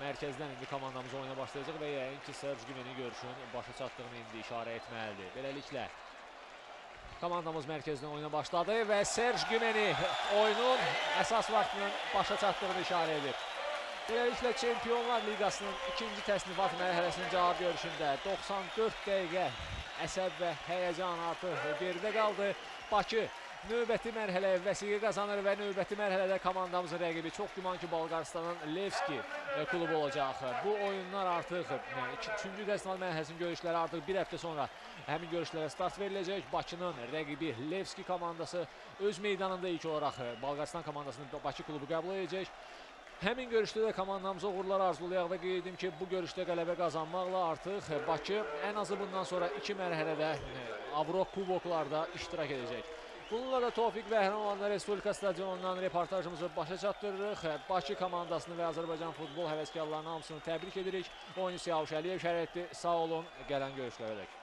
Mərkəzdən indi komandamız oyuna başlayacaq və yəqin ki, Serge Gümenin görüşün başa çatdığını indi işarə etməlidir. Beləliklə komandamız mərkəzdən oyuna başladı və Serge Gümeni oyunun əsas vaxtının başa çatdığını işarə edir. Beləliklə Çempionlar Liqasının ikinci təsnifat mərhələsinin cavab görüşündə 94 dəqiqə əsəb və həyəcan artıq geridə qaldı. Bakı növbəti mərhələyə vəsiqə qazanır və növbəti mərhələdə komandamızın rəqibi çox güman ki, Balqaristanın Levski e, klubu olacaq. Bu oyunlar artıq e, üçüncü təsnifat mərhələsinin görüşləri artıq bir həftə sonra həmin görüşlərə start veriləcək. Bakının rəqibi Levski komandası öz meydanında ilk olaraq e, Balqaristan komandasını Bakı klubu qəbul edəcək. Həmin görüşdə də komandamıza uğurlar arzulayaq və qeyd edim ki, bu görüşdə qələbə qazanmaqla artıq Bakı ən azı bundan sonra iki mərhələdə Avrop kuboklarda iştirak edəcək. Bununla da Tofiq Bəhrəmovla Respublika stadionundan reportajımızı başa çatdırırıq. Bakı komandasını və Azərbaycan futbol həvəskarlarının hamısını təbrik edirik. Oyun Siyavuş Əliyev şərh etdi. Sağ olun, gələn görüşlərə dək.